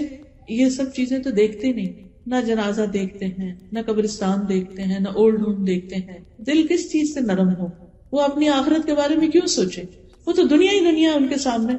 یہ سب چیزیں تو دیکھتے نہیں، نہ جنازہ دیکھتے ہیں، نہ قبرستان دیکھتے ہیں، نہ اولڈ ہوم دیکھتے ہیں۔ دل کس چیز سے نرم ہو؟ وہ اپنی آخرت کے بارے میں کیوں سوچے؟ وہ تو دنیا ہی دنیا ان کے سامنے۔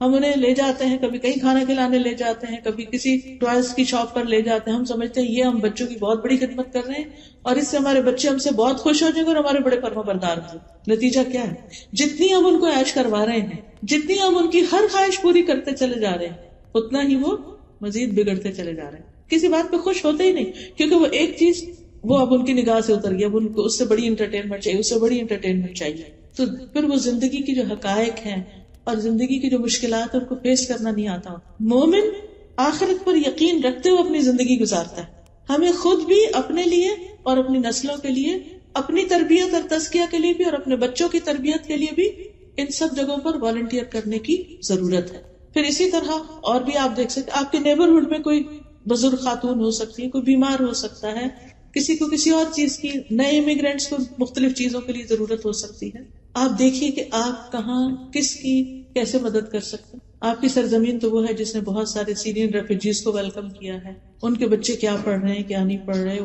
ہم انہیں لے جاتے ہیں، کبھی کہیں کھانا کھلانے لے جاتے ہیں، کبھی کسی ٹوائز کی شاپ پر لے جاتے ہیں۔ ہم سمجھتے ہیں یہ ہم بچوں کی بہت بڑی خدمت کر رہے ہیں اور اس سے ہمارے بچے ہم سے بہت خوش ہو جائیں گے اور ہمارے بڑے فرما بردار ہوں۔ نتیجہ کیا ہے؟ جتنی ہم ان کو ایش کروا رہے ہیں، جتنی ہم ان کی ہر خواہش پوری کرتے چلے جا رہے ہیں، اتنا ہی وہ مزید بگڑتے چلے جا رہے ہیں۔ کسی بات پہ خوش ہوتے ہی نہیں، کیونکہ وہ ایک چیز وہ اب ان کی نگاہ سے اتر گیا ان کو اس سے بڑی انٹرٹینمنٹ چاہیے اس سے بڑی انٹرٹینمنٹ چاہیے۔ تو پھر وہ زندگی کی جو حقائق ہیں اور زندگی کی جو مشکلات ان کو فیس کرنا نہیں آتا۔ مومن آخرت پر یقین رکھتے ہوئے اپنی زندگی گزارتا ہے۔ ہمیں خود بھی اپنے لیے اور اپنی نسلوں کے لیے، اپنی تربیت اور تسکیہ کے لیے بھی اور اپنے بچوں کی تربیت کے لیے بھی ان سب جگہوں پر والنٹیئر کرنے کی ضرورت ہے۔ پھر اسی طرح اور بھی آپ دیکھ سکتے آپ کے نیبرہڈ میں کوئی بزرگ خاتون ہو سکتی ہے کوئی بیمار ہو سکتا ہے، کسی کو کسی اور چیز کی، نئے امیگرینٹس کو مختلف چیزوں کے لیے ضرورت ہو سکتی ہے۔ آپ دیکھیے کہ آپ کہاں کس کی کیسے مدد کر سکتے ہیں؟ آپ کی سرزمین تو وہ ہے جس نے بہت سارے سیرین ریفیوجیز کو ویلکم کیا ہے۔ ان کے بچے کیا پڑھ رہے ہیں، کیا نہیں پڑھ رہے؟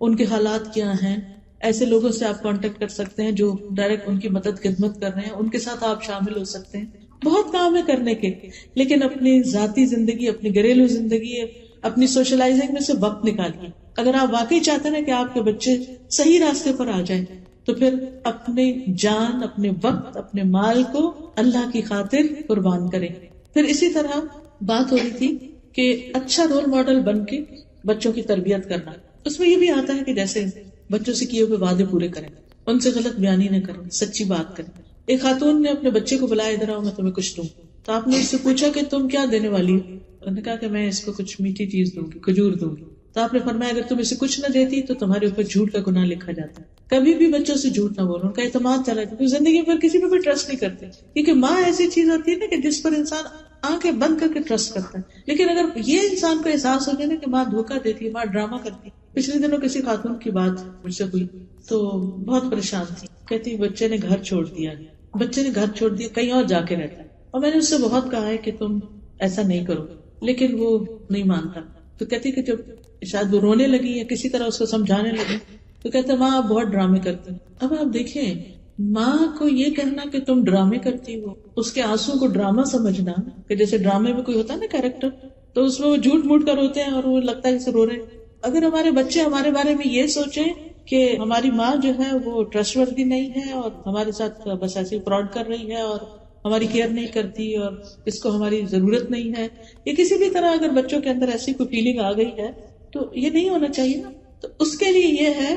ان کے حالات کیا ہیں؟ ایسے لوگوں سے آپ کانٹیکٹ کر سکتے ہیں جو ڈائریکٹ ان کی مدد خدمت کر رہے ہیں۔ ان کے ساتھ آپ شامل ہو سکتے ہیں۔ بہت کام ہے کرنے کے۔ لیکن اپنی ذاتی زندگی، اپنی گھریلو زندگی، اپنی سوشلائزنگ میں سے وقت نکالیے۔ اگر آپ واقعی چاہتے ہیں کہ آپ کے بچے صحیح راستے پر آ جائیں تو پھر اپنے جان، اپنے وقت، اپنے مال کو اللہ کی خاطر قربان کریں۔ پھر اسی طرح بات ہو رہی تھی کہ اچھا رول ماڈل بن کے بچوں کی تربیت کرنا۔ اس میں یہ بھی آتا ہے کہ جیسے بچوں سے کیے ہوئے وعدے پورے کریں، ان سے غلط بیانی نہ کریں، سچی بات کریں۔ ایک خاتون نے اپنے بچے کو بلایا، ادھر آؤ، میں تمہیں کچھ دوں۔ تو آپ نے اس سے پوچھا کہ تم کیا دینے والی انہوں نے کہا کہ میں اس کو کچھ میٹھی چیز دوں گی، کھجور دوں گی۔ تو آپ نے فرمایا اگر تم اسے کچھ نہ دیتی تو تمہارے اوپر جھوٹ کا گناہ لکھا جاتا ہے۔ کبھی بھی بچوں سے جھوٹ نہ بولو، ان کا اعتماد چلا جائے زندگی پر کسی پہ بھی ٹرسٹ نہیں کرتے۔ کیونکہ ماں ایسی چیز ہوتی ہے نا کہ جس پر انسان آنکھیں بند کر کے ٹرسٹ کرتا ہے۔ لیکن اگر یہ انسان کو احساس ہو جائے نا کہ ماں دھوکا دیتی ہے، ماں ڈرامہ کرتی پچھلے دنوں کسی خاتون کی بات مجھ سے ہوئی تو بہت پریشان تھی۔ کہتی، بچے نے گھر چھوڑ دیا۔ بچے نے گھر چھوڑ دیا، کہیں اور جا کے رہتا۔ ہے اور میں نے اس سے بہت کہا ہے کہ تم ایسا نہیں کرو، لیکن وہ نہیں مانتا۔ تو کہتی کہ جب شاید وہ رونے لگی یا کسی طرح اس کو سمجھانے لگی تو کہتے ماں آپ بہت ڈرامے کرتے اب آپ دیکھیں، ماں کو یہ کہنا کہ تم ڈرامے کرتی ہو، اس کے آنسو کو ڈراما سمجھنا کہ جیسے ڈرامے میں کوئی ہوتا ہے نا کیریکٹر، تو اس میں وہ جھوٹ موٹ کر ہوتے ہیں اور وہ لگتا ہے جیسے رو رہے اگر ہمارے بچے ہمارے بارے میں یہ سوچے کہ ہماری ماں جو ہے وہ ٹرسٹ وردی نہیں ہے اور ہمارے ساتھ بس ایسی فراڈ کر رہی ہے اور ہماری کیئر نہیں کرتی اور اس کو ہماری ضرورت نہیں ہے یا کسی بھی طرح اگر بچوں کے اندر ایسی کوئی فیلنگ آ گئی ہے تو یہ نہیں ہونا چاہیے نا۔ تو اس کے لیے یہ ہے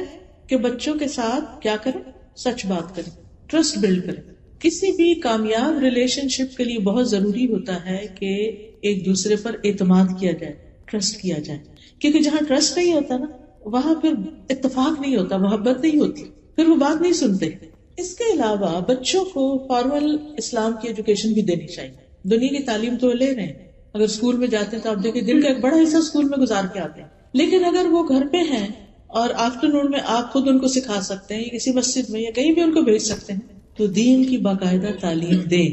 کہ بچوں کے ساتھ کیا کریں؟ سچ بات کریں۔ ٹرسٹ بلڈ کریں۔ کسی بھی کامیاب ریلیشن شپ کے لیے بہت ضروری ہوتا ہے کہ ایک دوسرے پر اعتماد کیا جائے ٹرسٹ کیا جائے۔ کیونکہ جہاں ٹرسٹ نہیں ہوتا نا، وہاں پھر اتفاق نہیں ہوتا محبت نہیں ہوتی۔ پھر وہ بات نہیں سنتے۔ اس کے علاوہ بچوں کو فارمل اسلام کی ایجوکیشن بھی دینی چاہیے۔ دنیا کی تعلیم تو لے رہے ہیں۔ اگر اسکول میں جاتے ہیں تو آپ دیکھیں، دن کا ایک بڑا حصہ اسکول میں گزار کے آتے ہیں۔ لیکن اگر وہ گھر پہ ہیں اور آفٹر نون میں آپ خود ان کو سکھا سکتے ہیں یا کسی مسجد میں یا کہیں بھی ان کو بھیج سکتے ہیں، تو دین کی باقاعدہ تعلیم دیں۔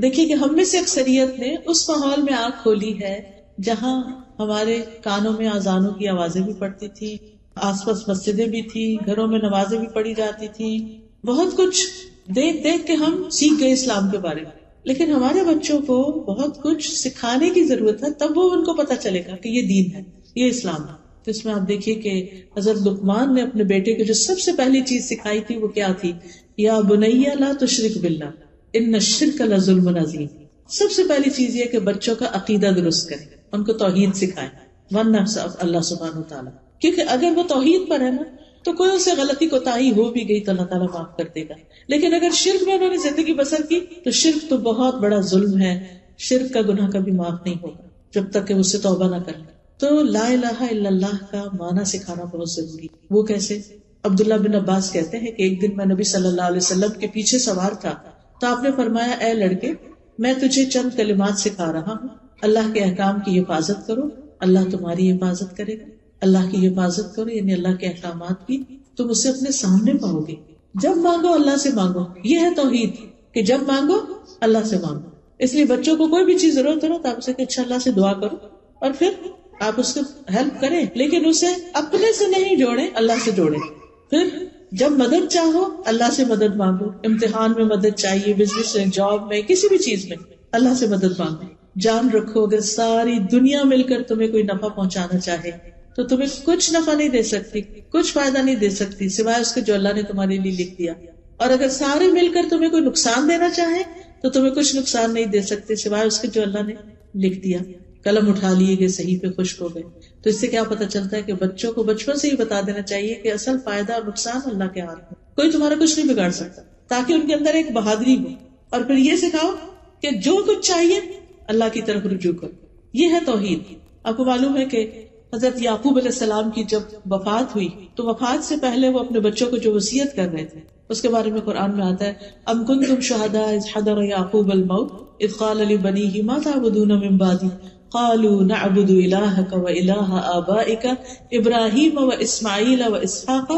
دیکھیے کہ ہم میں سے اکثریت نے اس ماحول میں آنکھ کھولی ہے جہاں ہمارے کانوں میں آزانوں کی آوازیں بھی پڑتی تھی آس پاس مسجدیں بھی تھی گھروں میں نمازیں بھی پڑھی جاتی تھی بہت کچھ دیکھ دیکھ کے ہم سیکھ گئے اسلام کے بارے میں۔ لیکن ہمارے بچوں کو بہت کچھ سکھانے کی ضرورت ہے، تب وہ ان کو پتا چلے گا کہ یہ دین ہے، یہ اسلام ہے۔ تو اس میں آپ دیکھیے کہ حضرت لکمان نے اپنے بیٹے کو جو سب سے پہلی چیز سکھائی تھی وہ کیا تھی؟ یا بنیا لا تو شرک بلّہ ان شرک اللہ ظلم نظیم سب سے پہلی چیز یہ کہ بچوں کا عقیدہ درست کرے ان کو توحید سکھائے ون اللہ سبحان تعالیٰ۔ کیونکہ اگر وہ توحید پر ہے نا، تو کوئی اسے غلطی کو تاہی ہو بھی گئی تو اللہ تعالیٰ معاف کر دے گا۔ لیکن اگر شرک میں انہوں نے زندگی بسر کی، تو شرک تو بہت بڑا ظلم ہے۔ شرک کا گناہ کبھی معاف نہیں ہوگا، جب تک کہ اس سے توبہ نہ کر لے تو لا الہ الا اللہ کا معنی سکھانا بہت ضروری وہ کیسے؟ عبداللہ بن عباس کہتے ہیں کہ ایک دن میں نبی صلی اللہ علیہ وسلم کے پیچھے سوار تھا تو آپ نے فرمایا، اے لڑکے، میں تجھے چند کلمات سکھا رہا ہوں۔ اللہ کے احکام کی حفاظت کرو۔ اللہ تمہاری حفاظت کرے گا۔ اللہ کی حفاظت کرو یعنی اللہ کے احکامات کی۔ تم اسے اپنے سامنے پاؤ گے۔ جب مانگو، اللہ سے مانگو۔ یہ ہے توحید کہ جب مانگو، اللہ سے مانگو۔ اس لیے بچوں کو کوئی بھی چیز ضرورت ہو تو آپ اسے کہ اچھا اللہ سے دعا کرو۔ اور پھر آپ اس کو ہیلپ کریں، لیکن اسے اپنے سے نہیں جوڑے اللہ سے جوڑے پھر جب مدد چاہو، اللہ سے مدد مانگو۔ امتحان میں مدد چاہیے بزنس میں جاب میں، کسی بھی چیز میں، اللہ سے مدد مانگو۔ جان رکھو، اگر ساری دنیا مل کر تمہیں کوئی نفع پہنچانا چاہے، تو تمہیں کچھ نفع نہیں دے سکتی، کچھ فائدہ نہیں دے سکتی، سوائے اس کے جو اللہ نے تمہارے لیے لکھ دیا۔ اور اگر سارے مل کر تمہیں کوئی نقصان دینا چاہے تو تمہیں کچھ نقصان نہیں دے سکتے، سوائے اس کے جو اللہ نے لکھ دیا۔ قلم اٹھا لیے گئے صحیح پہ خشک ہو گئے۔ تو اس سے کیا پتا چلتا ہے کہ بچوں کو بچپن سے ہی بتا دینا چاہیے کہ اصل فائدہ اور نقصان اللہ کے ہاتھ میں۔ کوئی تمہارا کچھ نہیں بگاڑ سکتا۔ تاکہ ان کے اندر ایک بہادری ہو۔ اور پھر یہ سکھاؤ کہ جو کچھ چاہیے اللہ کی طرف رجوع کرو۔ یہ ہے توحید۔ آپ کو معلوم ہے کہ حضرت یعقوب علیہ السلام کی جب وفات ہوئی، تو وفات سے پہلے وہ اپنے بچوں کو جو وسیعت کر رہے تھے، اس کے بارے میں قرآن میں آتا ہے، ام کن تم شہدا حضر یعقوب الموت اذ علی بنی ہی ماتا بدون من بعدی۔ قالوا نعبد الهك واله ابائك ابراهيم واسماعيل واسحاق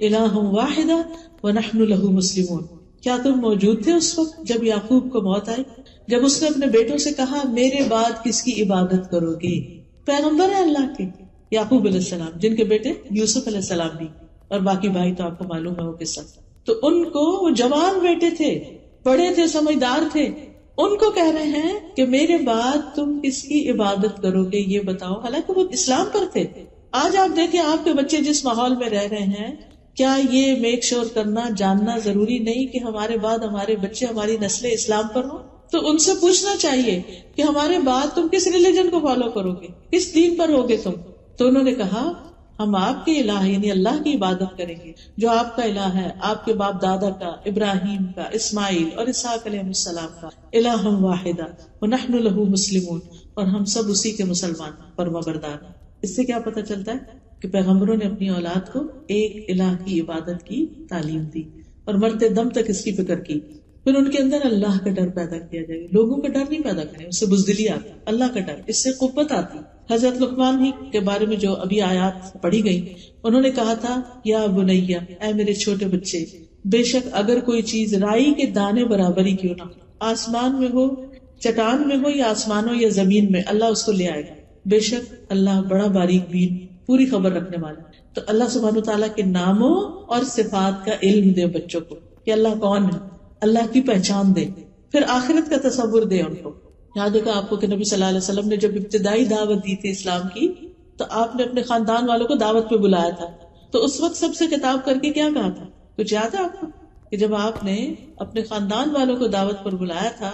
اله واحدا ونحن له مسلمون۔ کیا تم موجود تھے اس وقت جب یعقوب کو موت آئی؟ جب اس نے اپنے بیٹوں سے کہا، میرے بعد کس کی عبادت کرو گے؟ پیغمبر ہے اللہ کے۔ یعقوب علیہ السلام، جن کے بیٹے یوسف علیہ السلام بھی۔ اور باقی بھائی تو آپ کو معلوم ہے وہ کس طرح۔ تو ان کو وہ جوان بیٹے تھے، بڑے تھے، سمجھدار تھے۔ ان کو کہہ رہے ہیں کہ میرے بعد تم کس کی عبادت کرو گے یہ بتاؤ۔ حالانکہ وہ اسلام پر تھے۔ آج آپ دیکھیں آپ کے بچے جس ماحول میں رہ رہے ہیں، کیا یہ میک شور کرنا، جاننا ضروری نہیں کہ ہمارے بعد ہمارے بچے، ہماری نسلیں اسلام پر ہوں؟ تو ان سے پوچھنا چاہیے کہ ہمارے بعد تم کس ریلیجن کو فالو کرو گے؟ کس دین پر ہوگے تم؟ تو انہوں نے کہا ہم آپ کے الہ یعنی اللہ کی عبادت کریں گے، جو آپ کا الہ ہے، آپ کے باپ دادا کا، ابراہیم کا، اسماعیل اور اسحاق علیہ السلام کا۔ الہ واحدہ، ونحن له مسلمون۔ اور ہم سب اسی کے مسلمان فرما بردار اس سے کیا پتہ چلتا ہے؟ کہ پیغمبروں نے اپنی اولاد کو ایک الہ کی عبادت کی تعلیم دی اور مرتے دم تک اس کی فکر کی۔ پھر ان کے اندر اللہ کا ڈر پیدا کیا جائے گا۔ لوگوں کا ڈر نہیں پیدا کریں اس سے بزدلی آتی، اللہ کا ڈر، اس سے قوت آتی۔ حضرت لکمان ہی کے بارے میں جو ابھی آیات پڑھی گئی، انہوں نے کہا تھا، یا بنیا، اے میرے چھوٹے بچے، بے شک اگر کوئی چیز رائی کے دانے برابر ہی کیوں نہ آسمان میں ہو، چٹان میں ہو، یا آسمان ہو یا زمین میں، اللہ اس کو لے آئے گا۔ بے شک اللہ بڑا باریک بین، پوری خبر رکھنے والا۔ تو اللہ سبحانہ تعالیٰ کے ناموں اور صفات کا علم دے بچوں کو کہ اللہ کون ہے؟ اللہ کی پہچان دے۔ پھر آخرت کا تصور دے ان کو۔ یاد ہوگا آپ کو کہ نبی صلی اللہ علیہ وسلم نے جب ابتدائی دعوت دی تھی اسلام کی، تو آپ نے اپنے خاندان والوں کو دعوت پہ بلایا تھا۔ تو اس وقت سب سے کتاب کر کے کیا کہا تھا؟ کچھ یاد ہے آپ کو؟ کہ جب آپ نے اپنے خاندان والوں کو دعوت پر بلایا تھا،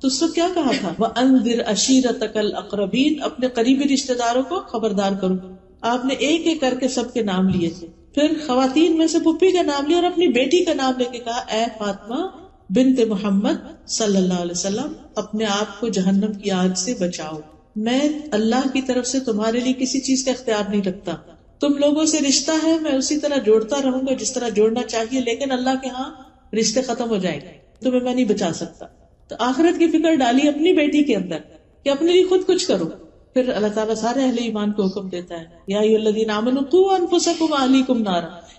تو اس وقت کیا کہا تھا؟ وہ اندر اشیر تقل اقربین اپنے قریبی رشتے داروں کو خبردار کرو۔ آپ نے ایک ایک کر کے سب کے نام لیے تھے۔ پھر خواتین میں سے پپی کا نام لیا اور اپنی بیٹی کا نام لے کے کہا، اے فاطمہ بنت محمد صلی اللہ علیہ وسلم، اپنے آپ کو جہنم کی آگ سے بچاؤ۔ میں اللہ کی طرف سے تمہارے لیے کسی چیز کا اختیار نہیں رکھتا۔ تم لوگوں سے رشتہ ہے، میں اسی طرح جوڑتا رہوں گا جس طرح جوڑنا چاہیے، لیکن اللہ کے ہاں رشتے ختم ہو جائیں گے۔ تمہیں میں نہیں بچا سکتا۔ تو آخرت کی فکر ڈالی اپنی بیٹی کے اندر کہ اپنے لیے خود کچھ کرو پھر اللہ تعالیٰ سارے اہل ایمان کو حکم دیتا ہے۔ یا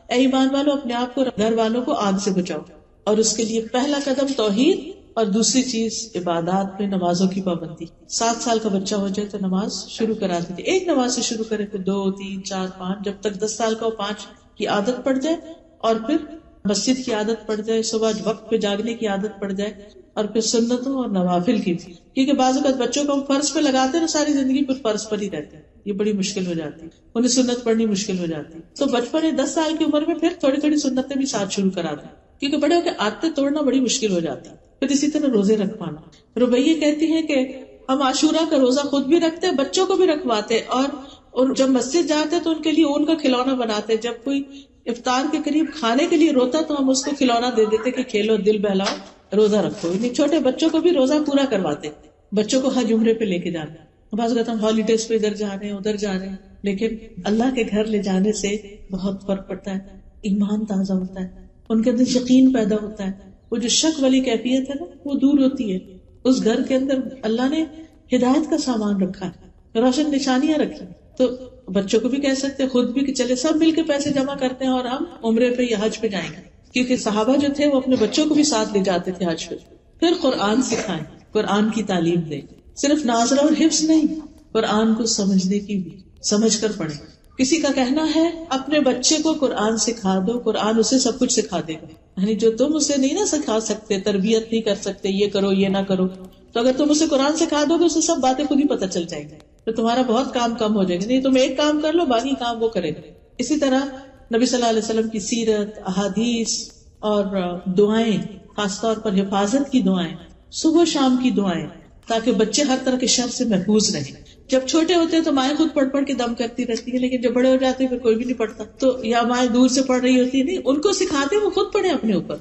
اے ایمان والو، اپنے آپ کو، گھر والوں کو آگ سے بچاؤ۔ اور اس کے لیے پہلا قدم توحید اور دوسری چیز عبادات میں نمازوں کی پابندی۔ سات سال کا بچہ ہو جائے تو نماز شروع کرا دیتے۔ ایک نماز سے شروع کرے پھر دو، تین، چار، پانچ، جب تک دس سال کا ہو، پانچ کی عادت پڑ جائے اور پھر مسجد کی عادت پڑ جائے، صبح وقت پہ جاگنے کی عادت پڑ جائے اور پھر سنتوں اور نوافل کی۔ بھی کیونکہ بعض اوقات بچوں کو ہم فرض پہ لگاتے ہیں ساری زندگی پھر فرض پر ہی رہتے ہیں۔ یہ بڑی مشکل ہو جاتی۔ ہے انہیں سنت پڑھنی مشکل ہو جاتی۔ ہے تو بچپن دس سال کی عمر میں پھر تھوڑی تھوڑی سنتیں بھی ساتھ شروع کرا دیں۔ کیونکہ بڑے ہو کے آتے توڑنا بڑی مشکل ہو جاتی پھر اسی طرح روزے رکھ پانا روبیے کہتی ہیں کہ ہم عاشورہ کا روزہ خود بھی رکھتے، بچوں کو بھی رکھواتے اور جب مسجد جاتے تو ان کے لیے اون کا کھلونا بناتے۔ جب کوئی افطار کے قریب کھانے کے لیے روتا تو ہم اس کو کھلونا دے دیتے کہ کھیلو، دل بہلاؤ، روزہ رکھو۔ یعنی چھوٹے بچوں کو بھی روزہ پورا کرواتے۔ بچوں کو حج عمرے پہ لے کے جانا بعض اوقات ہم ہالیڈیز پہ ادھر جا رہے ہیں، ادھر جا رہے ہیں، لیکن اللہ کے گھر لے جانے سے بہت فرق پڑتا ہے، ایمان تازہ ہوتا ہے۔ ان کے اندر یقین پیدا ہوتا ہے۔ وہ جو شک والی کیفیت ہے نا، وہ دور ہوتی ہے۔ اس گھر کے اندر اللہ نے ہدایت کا سامان رکھا ہے، روشن نشانیاں رکھی۔ تو بچوں کو بھی کہہ سکتے خود بھی کہ چلے، سب مل کے پیسے جمع کرتے ہیں اور ہم عمرے پہ یا حج پہ جائیں گے۔ کیونکہ صحابہ جو تھے، وہ اپنے بچوں کو بھی ساتھ لے جاتے تھے حج پہ۔ پھر قرآن سکھائیں، قرآن کی تعلیم دیں۔ صرف ناظرہ اور حفظ نہیں، قرآن کو سمجھنے کی بھی، سمجھ کر پڑھیں۔ کسی کا کہنا ہے، اپنے بچے کو قرآن سکھا دو، قرآن اسے سب کچھ سکھا دے گا۔ یعنی جو تم اسے نہیں نہ سکھا سکتے، تربیت نہیں کر سکتے، یہ کرو، یہ نہ کرو۔ تو اگر تم اسے قرآن سکھا دو گے، اسے سب باتیں خود ہی پتہ چل جائیں گے تو تمہارا بہت کام کم ہو جائے گا۔ نہیں تم ایک کام کر لو، باقی کام وہ کرے گا۔ اسی طرح نبی صلی اللہ علیہ وسلم کی سیرت، احادیث اور دعائیں، خاص طور پر حفاظت کی دعائیں، صبح شام کی دعائیں۔ تاکہ بچے ہر طرح کے شر سے محفوظ رہیں۔ جب چھوٹے ہوتے ہیں تو مائیں خود پڑھ پڑھ کے دم کرتی رہتی ہے لیکن جب بڑے ہو جاتے ہیں پھر کوئی بھی نہیں پڑھتا۔ تو یا مائیں دور سے پڑھ رہی ہوتی ہے نہیں، ان کو سکھاتے، وہ خود پڑھے اپنے اوپر۔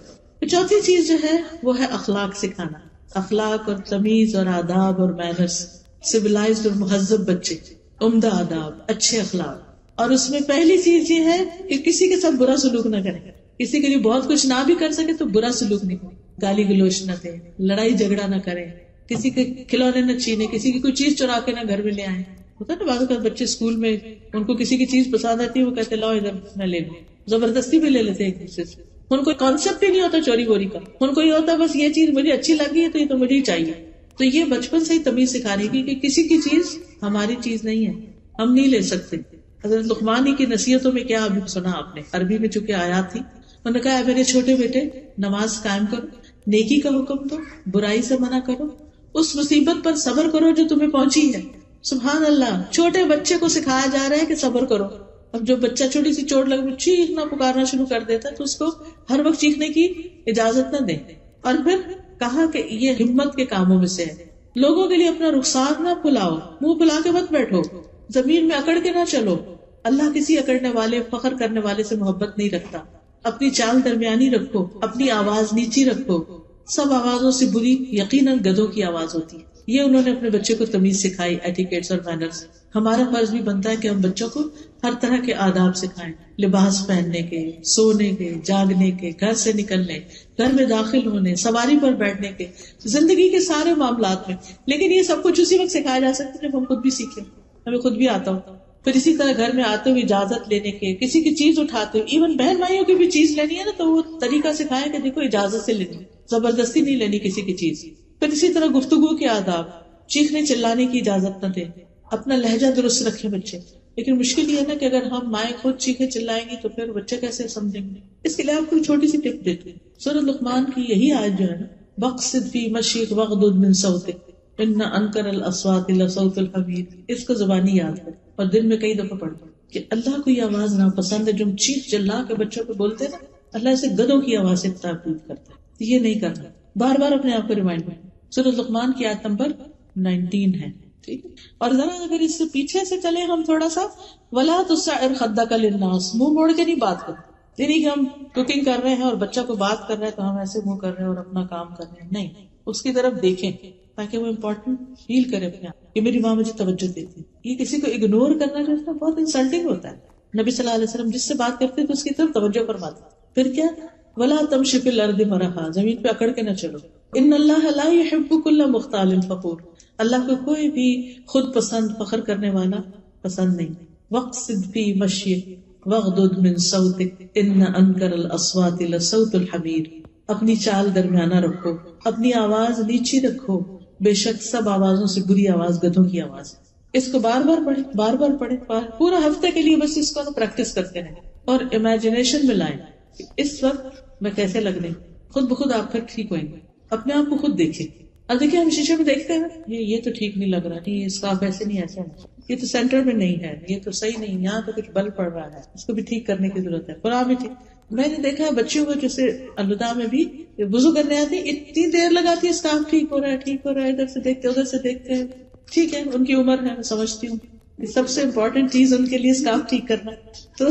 چوتھی چیز جو ہے، وہ ہے اخلاق سکھانا۔ اخلاق اور تمیز اور آداب اور مینرس سویلائز اور مہذب بچے۔ عمدہ آداب، اچھے اخلاق۔ اور اس میں پہلی چیز یہ ہے کہ کسی کے ساتھ برا سلوک نہ کرے کسی کے لیے بہت کچھ نہ بھی کر سکے تو برا سلوک نہیں کرے گالی گلوچ نہ دے لڑائی جھگڑا نہ کرے کسی کے کھلونے نہ چھینے، کسی کی کوئی چیز چرا کے نہ گھر میں لے آئے ہوتا نا بعض بچے اسکول میں ان کو کسی کی چیز پسند آتی ہے، وہ کہتے لاؤ ادھر میں لے لوں۔ زبردستی بھی لے لیتے ہیں ایک دوسرے سے۔ ان کو کانسیپٹ ہی نہیں ہوتا چوری بوری کا۔ ان کو یہ ہوتا بس یہ چیز مجھے اچھی لگی ہے تو یہ تو مجھے ہی چاہیے۔ تو یہ بچپن سے ہی تمیز سکھانے کی کہ کسی کی چیز ہماری چیز نہیں ہے، ہم نہیں لے سکتے۔ حضرت لکمانی کی نصیحتوں میں کیا ابھی سنا آپ نے؟ عربی میں چونکہ آیا تھی، انہوں نے کہا میرے چھوٹے بیٹے، نماز قائم کرو، نیکی کا حکم دو، برائی سے منع کرو اس مصیبت پر صبر کرو جو تمہیں پہنچی ہے۔ سبحان اللہ، چھوٹے بچے کو سکھایا جا رہا ہے کہ صبر کرو۔ اب جو بچہ چھوٹی سی چوٹ لگ چیخنا پکارنا شروع کر دیتا ہے تو اس کو ہر وقت چیخنے کی اجازت نہ دے۔ اور پھر کہا کہ یہ ہمت کے کاموں میں سے ہے۔ لوگوں کے لیے اپنا رخسار نہ پھلاؤ، منہ پلا کے مت بیٹھو۔ زمین میں اکڑ کے نہ چلو۔ اللہ کسی اکڑنے والے، فخر کرنے والے سے محبت نہیں رکھتا۔ اپنی چال درمیانی رکھو، اپنی آواز نیچی رکھو۔ سب آوازوں سے بری یقیناً گدوں کی آواز ہوتی۔ ہے یہ انہوں نے اپنے بچے کو تمیز سکھائی ایٹیکیٹس اور مینرس ہمارا فرض بھی بنتا ہے کہ ہم بچوں کو ہر طرح کے آداب سکھائیں۔ لباس پہننے کے، سونے کے، جاگنے کے، گھر سے نکلنے، گھر میں داخل ہونے، سواری پر بیٹھنے کے، زندگی کے سارے معاملات میں۔ لیکن یہ سب کچھ اسی وقت سکھایا جا سکتا ہے جب ہم خود بھی سیکھیں۔ ہمیں خود بھی آتا ہوں پھر اسی طرح گھر میں آتے ہوئے اجازت لینے کے، کسی کی چیز اٹھاتے ہوئے ایون بہن بھائیوں کی بھی چیز لینی ہے نا، تو وہ طریقہ سکھایا کہ دیکھو اجازت سے لینی، زبردستی نہیں لینی کسی کی چیز۔ پھر اسی طرح گفتگو کے آداب، چیخنے چلانے کی اجازت نہ دے اپنا لہجہ درست رکھے بچے۔ لیکن مشکل یہ ہے نا کہ اگر ہم مائیں خود چیخے چلائیں گی تو پھر بچے کیسے سمجھیں گے؟ اس کے لیے آپ کو چھوٹی سی ٹپ دیتے سورت لقمان کی یہی آج جو ہے نا بخصد فی مشیق وغد من صوت ان انکر الاسوات لصوت الحمید۔ اس کو زبانی یاد کر اور دن میں کئی دفعہ پڑھتے کہ اللہ کو یہ آواز نہ پسند ہے جو ہم چیخ چلا کے بچوں کو بولتے نا، اللہ اسے گدوں کی آواز سے تعبیر کرتا ہے۔ یہ نہیں کرنا۔ بار بار اپنے آپ کو ریمائنڈ کریں سورت لقمان کی آیت نمبر نائنٹین ہے۔ ٹھیک اور ذرا اگر اس سے پیچھے سے چلے ہم تھوڑا سا، ولا تو خدا کا لناس منہ موڑ کے نہیں بات کرتے۔ یعنی کہ ہم کوکنگ کر رہے ہیں اور بچہ کو بات کر رہے ہیں تو ہم ایسے منہ کر رہے ہیں اور اپنا کام کر رہے ہیں۔ نہیں، اس کی طرف دیکھیں۔ تاکہ وہ امپورٹنٹ فیل کرے اپنے آپ کہ میری ماں مجھے توجہ دیتی یہ کسی کو اگنور کرنا جو ہے بہت انسلٹنگ ہوتا ہے۔ نبی صلی اللہ علیہ وسلم جس سے بات کرتے تو اس کی طرف توجہ فرماتے پھر کیا؟ ولا تم شف الارض مرحا۔ زمین پہ اکڑ کے نہ چلو۔ ان اللہ لا يحب كل مختال فخور۔ اللہ کو کوئی بھی خود پسند، فخر کرنے والا پسند نہیں۔ وقت فی مشی وغدد من صوتك ان انکر الاصوات لصوت الحمیر اپنی چال درمیانہ رکھو۔ اپنی آواز نیچی رکھو۔ بے شک سب آوازوں سے بری آواز، گدھوں کی آواز۔ اس کو بار بار پڑھے بار بار پڑھے پورا ہفتے کے لیے بس اس کو پریکٹس کرتے رہے اور امیجنیشن میں لائیں اس وقت میں کیسے لگنے۔ خود بخود آپ پھر ٹھیک ہوئیں گے۔ اپنے آپ کو خود دیکھیں۔ اب دیکھیں، ہم شیشے میں دیکھتے ہیں۔ یہ تو ٹھیک نہیں لگ رہا۔ نہیں اسکارف ایسے نہیں ایسا یہ تو سینٹر میں نہیں ہے۔ یہ تو صحیح نہیں۔ یہاں تو کچھ بل پڑ رہا ہے۔ اس کو بھی ٹھیک کرنے کی ضرورت ہے۔ قرآن بھی ٹھیک۔ میں نے دیکھا ہے بچوں کو جیسے الوداع میں بھی وزو کرنے آتی، اتنی دیر لگاتی ہے اسکارف ٹھیک ہو رہا ہے، ٹھیک ہو رہا ہے، ادھر سے دیکھتے، ادھر سے دیکھتے ہیں۔ ٹھیک ہے، ان کی عمر ہے، میں سمجھتی ہوں۔ سب سے امپورٹینٹ چیز ان کے لیے اسکارف ٹھیک کرنا تو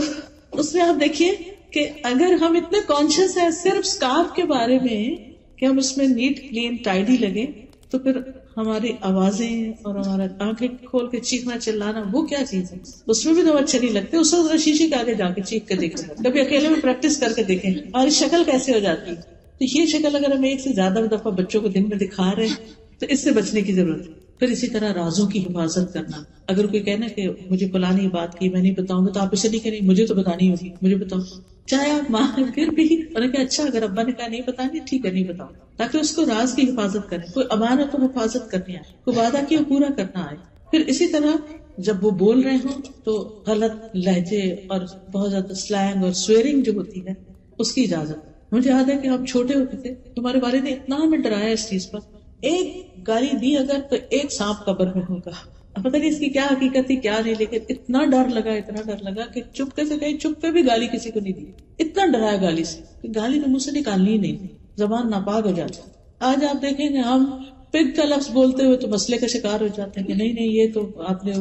اس میں آپ دیکھیے کہ اگر ہم اتنے کانشیس ہیں صرف اسکارف کے بارے میں کہ ہم اس میں نیٹ کلین ٹائڈی لگے تو پھر ہماری آوازیں اور ہمارا آنکھیں کھول کے چیخنا، چلانا، وہ کیا چیز ہے؟ اس میں بھی تو اچھے نہیں لگتے، اس وقت شیشے کے آگے جا کے چیخ کے دیکھیں کبھی اکیلے میں پریکٹس کر کے دیکھیں اور شکل کیسے ہو جاتی ہے۔ تو یہ شکل اگر ہم ایک سے زیادہ دفعہ بچوں کو دن میں دکھا رہے ہیں، تو اس سے بچنے کی ضرورت ہے۔ پھر اسی طرح رازوں کی حفاظت کرنا۔ اگر کوئی کہنا کہ مجھے پلانی بات کی، میں نہیں بتاؤں گا تو آپ اسے نہیں کریں مجھے تو بتانی ہوگی، مجھے بتاؤ۔ چاہے آپ ماں پھر بھی کہ اچھا اگر ابا نے کہا نہیں بتانی ٹھیک ہے، نہیں بتاؤ۔ تاکہ اس کو راز کی حفاظت کرے کوئی امانت و حفاظت کرنی آئے، کوئی وعدہ کی پورا کرنا آئے۔ پھر اسی طرح جب وہ بول رہے ہوں تو غلط لہجے اور بہت زیادہ سلینگ اور سویرنگ جو ہوتی ہے، اس کی اجازت۔ مجھے یاد ہے کہ ہم چھوٹے ہوتے تھے، تمہارے والد نے اتنا ہمیں ڈرایا اس چیز پر۔ ایک گالی دی اگر تو ایک سانپ قبر میں ہوگا۔ پتہ نہیں اس کی کیا حقیقت تھی، کیا نہیں، لیکن اتنا ڈر لگا، اتنا ڈر لگا کہ چپکے سے کہیں چپکے بھی گالی کسی کو نہیں دی۔ اتنا ڈرایا گالی سے کہ گالی تو مجھ سے نکالنی ہی نہیں۔ زبان ناپاک ہو جاتا آج آپ دیکھیں گے ہم پگ کا لفظ بولتے ہوئے تو مسئلے کا شکار ہو جاتے ہیں کہ نہیں نہیں، یہ تو آپ نے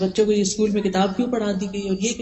بچوں کو یہ اسکول میں کتاب کیوں پڑھا دی گئی اور یہ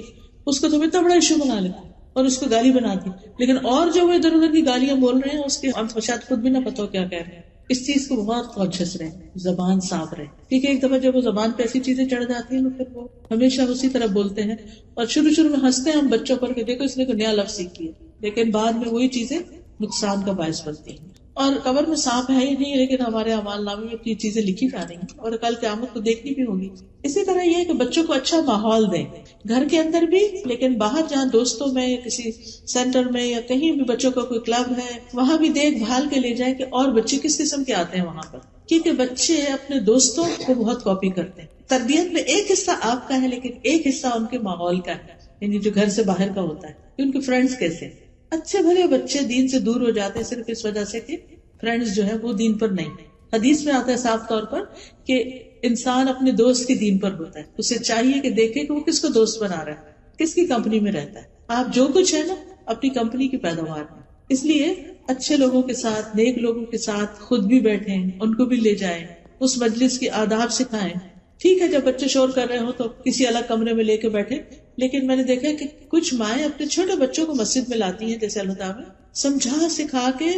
اس کو تم اتنا بڑا ایشو بنا لیتے اور اس کو گالی بنا دی۔ لیکن اور جو وہ ادھر ادھر کی گالیاں بول رہے ہیں، اس کے ہم شاید خود بھی نہ پتا ہو کیا کہہ رہے ہیں۔ اس چیز کو بہت کانشیس رہے، زبان صاف رہے۔ کیونکہ ایک دفعہ جب وہ زبان پہ ایسی چیزیں چڑھ جاتی ہیں پھر وہ ہمیشہ اسی طرح بولتے ہیں۔ اور شروع شروع میں ہنستے ہیں ہم بچوں پر کہ دیکھو اس نے کوئی نیا لفظ سیکھی ہے لیکن بعد میں وہی چیزیں نقصان کا باعث بنتی ہیں۔ اور قبر میں سانپ ہے ہی نہیں، لیکن ہمارے امال نامے میں اتنی چیزیں لکھی جا رہی ہیں اور کل قیامت کو دیکھنی بھی ہوگی۔ اسی طرح یہ کہ بچوں کو اچھا ماحول دیں۔ گھر کے اندر بھی، لیکن باہر جہاں دوستوں میں یا کسی سینٹر میں یا کہیں بھی بچوں کا کوئی کلب ہے، وہاں بھی دیکھ بھال کے لے جائیں کہ اور بچے کس قسم کے آتے ہیں وہاں پر۔ کیونکہ بچے اپنے دوستوں کو بہت کاپی کرتے ہیں۔ تربیت میں ایک حصہ آپ کا ہے، لیکن ایک حصہ ان کے ماحول کا ہے یعنی جو گھر سے باہر کا ہوتا ہے ان کے فرینڈس کیسے اچھے بھلے بچے دین سے دور ہو جاتے ہیں صرف اس وجہ سے کہ فرینڈس جو ہے وہ دین پر نہیں۔ حدیث میں آتا ہے صاف طور پر کہ انسان اپنے دوست کے دین پر ہوتا ہے۔ اسے چاہیے کہ دیکھے کہ وہ کس کو دوست بنا رہا ہے، کس کی کمپنی میں رہتا ہے۔ آپ جو کچھ ہے نا، اپنی کمپنی کی پیداوار میں۔ اس لیے اچھے لوگوں کے ساتھ، نیک لوگوں کے ساتھ خود بھی بیٹھے ان کو بھی لے جائیں، اس مجلس کی آداب سکھائیں۔ ٹھیک ہے، جب بچے شور کر رہے ہوں تو کسی الگ کمرے میں لے کے بیٹھے۔ لیکن میں نے دیکھا کہ کچھ مائیں اپنے چھوٹے بچوں کو مسجد میں لاتی ہیں، جیسے اللہ تعالیٰ سمجھا، سکھا کے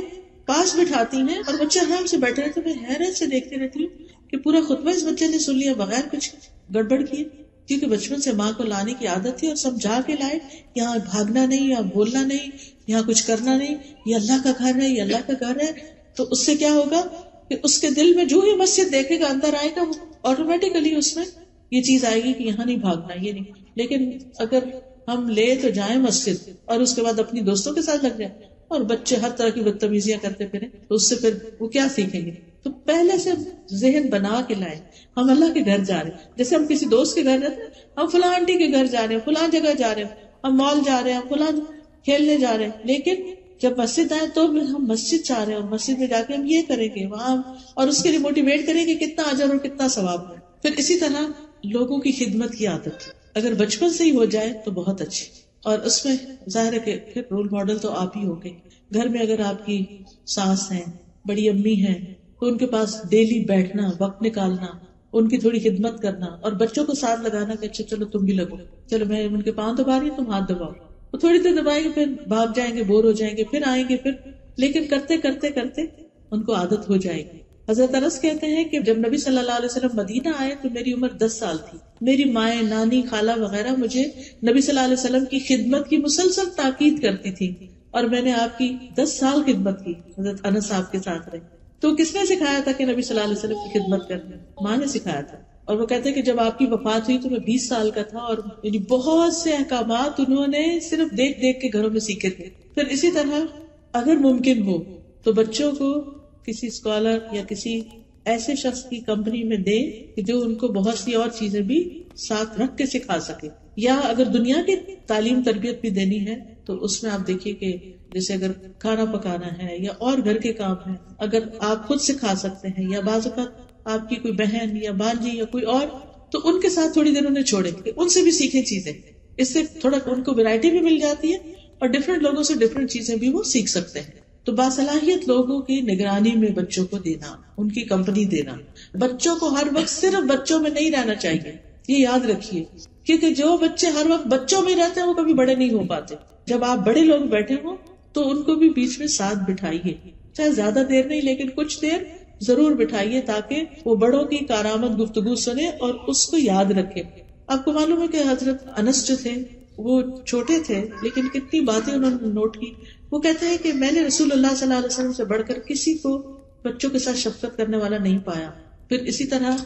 پاس بٹھاتی ہیں اور بچے آرام سے بیٹھے رہتے میں حیرت سے دیکھتی رہتی ہوں کہ پورا خطبہ اس بچے نے سن لیا، بغیر کچھ گڑبڑ کیے۔ کیونکہ بچپن سے ماں کو لانے کی عادت تھی اور سمجھا کے لائے، یہاں بھاگنا نہیں، یہاں بولنا نہیں، یہاں کچھ کرنا نہیں، یہ اللہ کا گھر ہے، یہ اللہ کا گھر ہے۔ تو اس سے کیا ہوگا کہ اس کے دل میں جو ہی مسجد دیکھے گا، اندر آئے گا وہ۔ آٹومیٹیکلی اس میں یہ چیز آئے گی کہ یہاں نہیں بھاگنا، یہ نہیں۔ لیکن اگر ہم لے تو جائیں مسجد اور اس کے بعد اپنی دوستوں کے ساتھ لگ جائیں اور بچے ہر طرح کی بدتمیزیاں کرتے پھرے تو اس سے پھر وہ کیا سیکھیں گے؟ تو پہلے سے ذہن بنا کے لائے ہم اللہ کے گھر جا رہے ہیں۔ جیسے ہم کسی دوست کے گھر جاتے ہیں، ہم فلاں آنٹی کے گھر جا رہے ہیں، فلاں جگہ جا رہے ہیں، ہم مال جا رہے ہیں، ہم فلاں کھیلنے جا رہے ہیں۔ لیکن جب مسجد آئے تو ہم مسجد جا رہے ہیں اور مسجد میں جا کے ہم یہ کریں گے وہاں اور اس کے لیے موٹیویٹ کریں گے کتنا اجر اور کتنا ثواب ہے۔ پھر اسی طرح لوگوں کی خدمت کی عادت اگر بچپن سے ہی ہو جائے تو بہت اچھی۔ اور اس میں ظاہر ہے کہ پھر رول ماڈل تو آپ ہی ہو گئے گھر میں اگر آپ کی ساس ہے بڑی امی ہے تو ان کے پاس ڈیلی بیٹھنا، وقت نکالنا، ان کی تھوڑی خدمت کرنا اور بچوں کو ساتھ لگانا کہ اچھا چلو تم بھی لگو۔ چلو میں ان کے پاؤں دبا رہی ہوں، تم ہاتھ دباؤ۔ وہ تھوڑی دیر دبائیں گے، پھر بھاگ جائیں گے، بور ہو جائیں گے، پھر آئیں گے، پھر۔ لیکن کرتے کرتے کرتے ان کو عادت ہو جائے گی۔ حضرت انس کہتے ہیں کہ جب نبی صلی اللہ علیہ وسلم مدینہ آئے تو میری عمر دس سال تھی۔ میری مائیں، نانی، خالہ وغیرہ مجھے نبی صلی اللہ علیہ وسلم کی خدمت کی مسلسل تاکید کرتی تھی اور میں نے آپ کی دس سال خدمت کی، حضرت انس صاحب کے ساتھ رہی تو کس نے سکھایا تھا کہ نبی صلی اللہ علیہ وسلم کی خدمت کرنے؟ ماں نے سکھایا تھا۔ اور وہ کہتے ہیں کہ جب آپ کی وفات ہوئی تو میں بیس سال کا تھا اور یعنی بہت سے احکامات انہوں نے صرف دیکھ دیکھ کے گھروں میں سیکھے تھے۔ پھر اسی طرح اگر ممکن ہو تو بچوں کو کسی اسکالر یا کسی ایسے شخص کی کمپنی میں دے کہ جو ان کو بہت سی اور چیزیں بھی ساتھ رکھ کے سکھا سکے۔ یا اگر دنیا کی تعلیم تربیت بھی دینی ہے تو اس میں آپ دیکھیے کہ جیسے اگر کھانا پکانا ہے یا اور گھر کے کام ہے اگر آپ خود سکھا سکتے ہیں یا بعض اوقات آپ کی کوئی بہن یا بانجی یا کوئی اور، تو ان کے ساتھ تھوڑی دیر انہیں چھوڑے ان سے بھی سیکھیں چیزیں۔ اس سے تھوڑا ان کو ویرائٹی بھی مل جاتی ہے اور ڈفرینٹ لوگوں سے ڈفرینٹ چیزیں بھی وہ سیکھ سکتے ہیں۔ تو باصلاحیت لوگوں کی نگرانی میں بچوں کو دینا، ان کی کمپنی دینا۔ بچوں کو ہر وقت صرف بچوں میں نہیں رہنا چاہیے، یہ یاد رکھیے۔ کیونکہ جو بچے ہر وقت بچوں میں رہتے ہیں، وہ کبھی بڑے نہیں ہو پاتے۔ جب آپ بڑے لوگ بیٹھے ہوں، تو ان کو بھی بیچ میں ساتھ بٹھائیے۔ چاہے زیادہ دیر نہیں، لیکن کچھ دیر ضرور بٹھائیے تاکہ وہ بڑوں کی کارآمد گفتگو سنے اور اس کو یاد رکھے۔ آپ کو معلوم ہے کہ حضرت انس جو تھے، وہ چھوٹے تھے، لیکن کتنی باتیں انہوں نے نوٹ کی۔ وہ کہتے ہیں کہ میں نے رسول اللہ صلی اللہ علیہ وسلم سے بڑھ کر کسی کو بچوں کے ساتھ شفقت کرنے والا نہیں پایا۔ پھر اسی طرح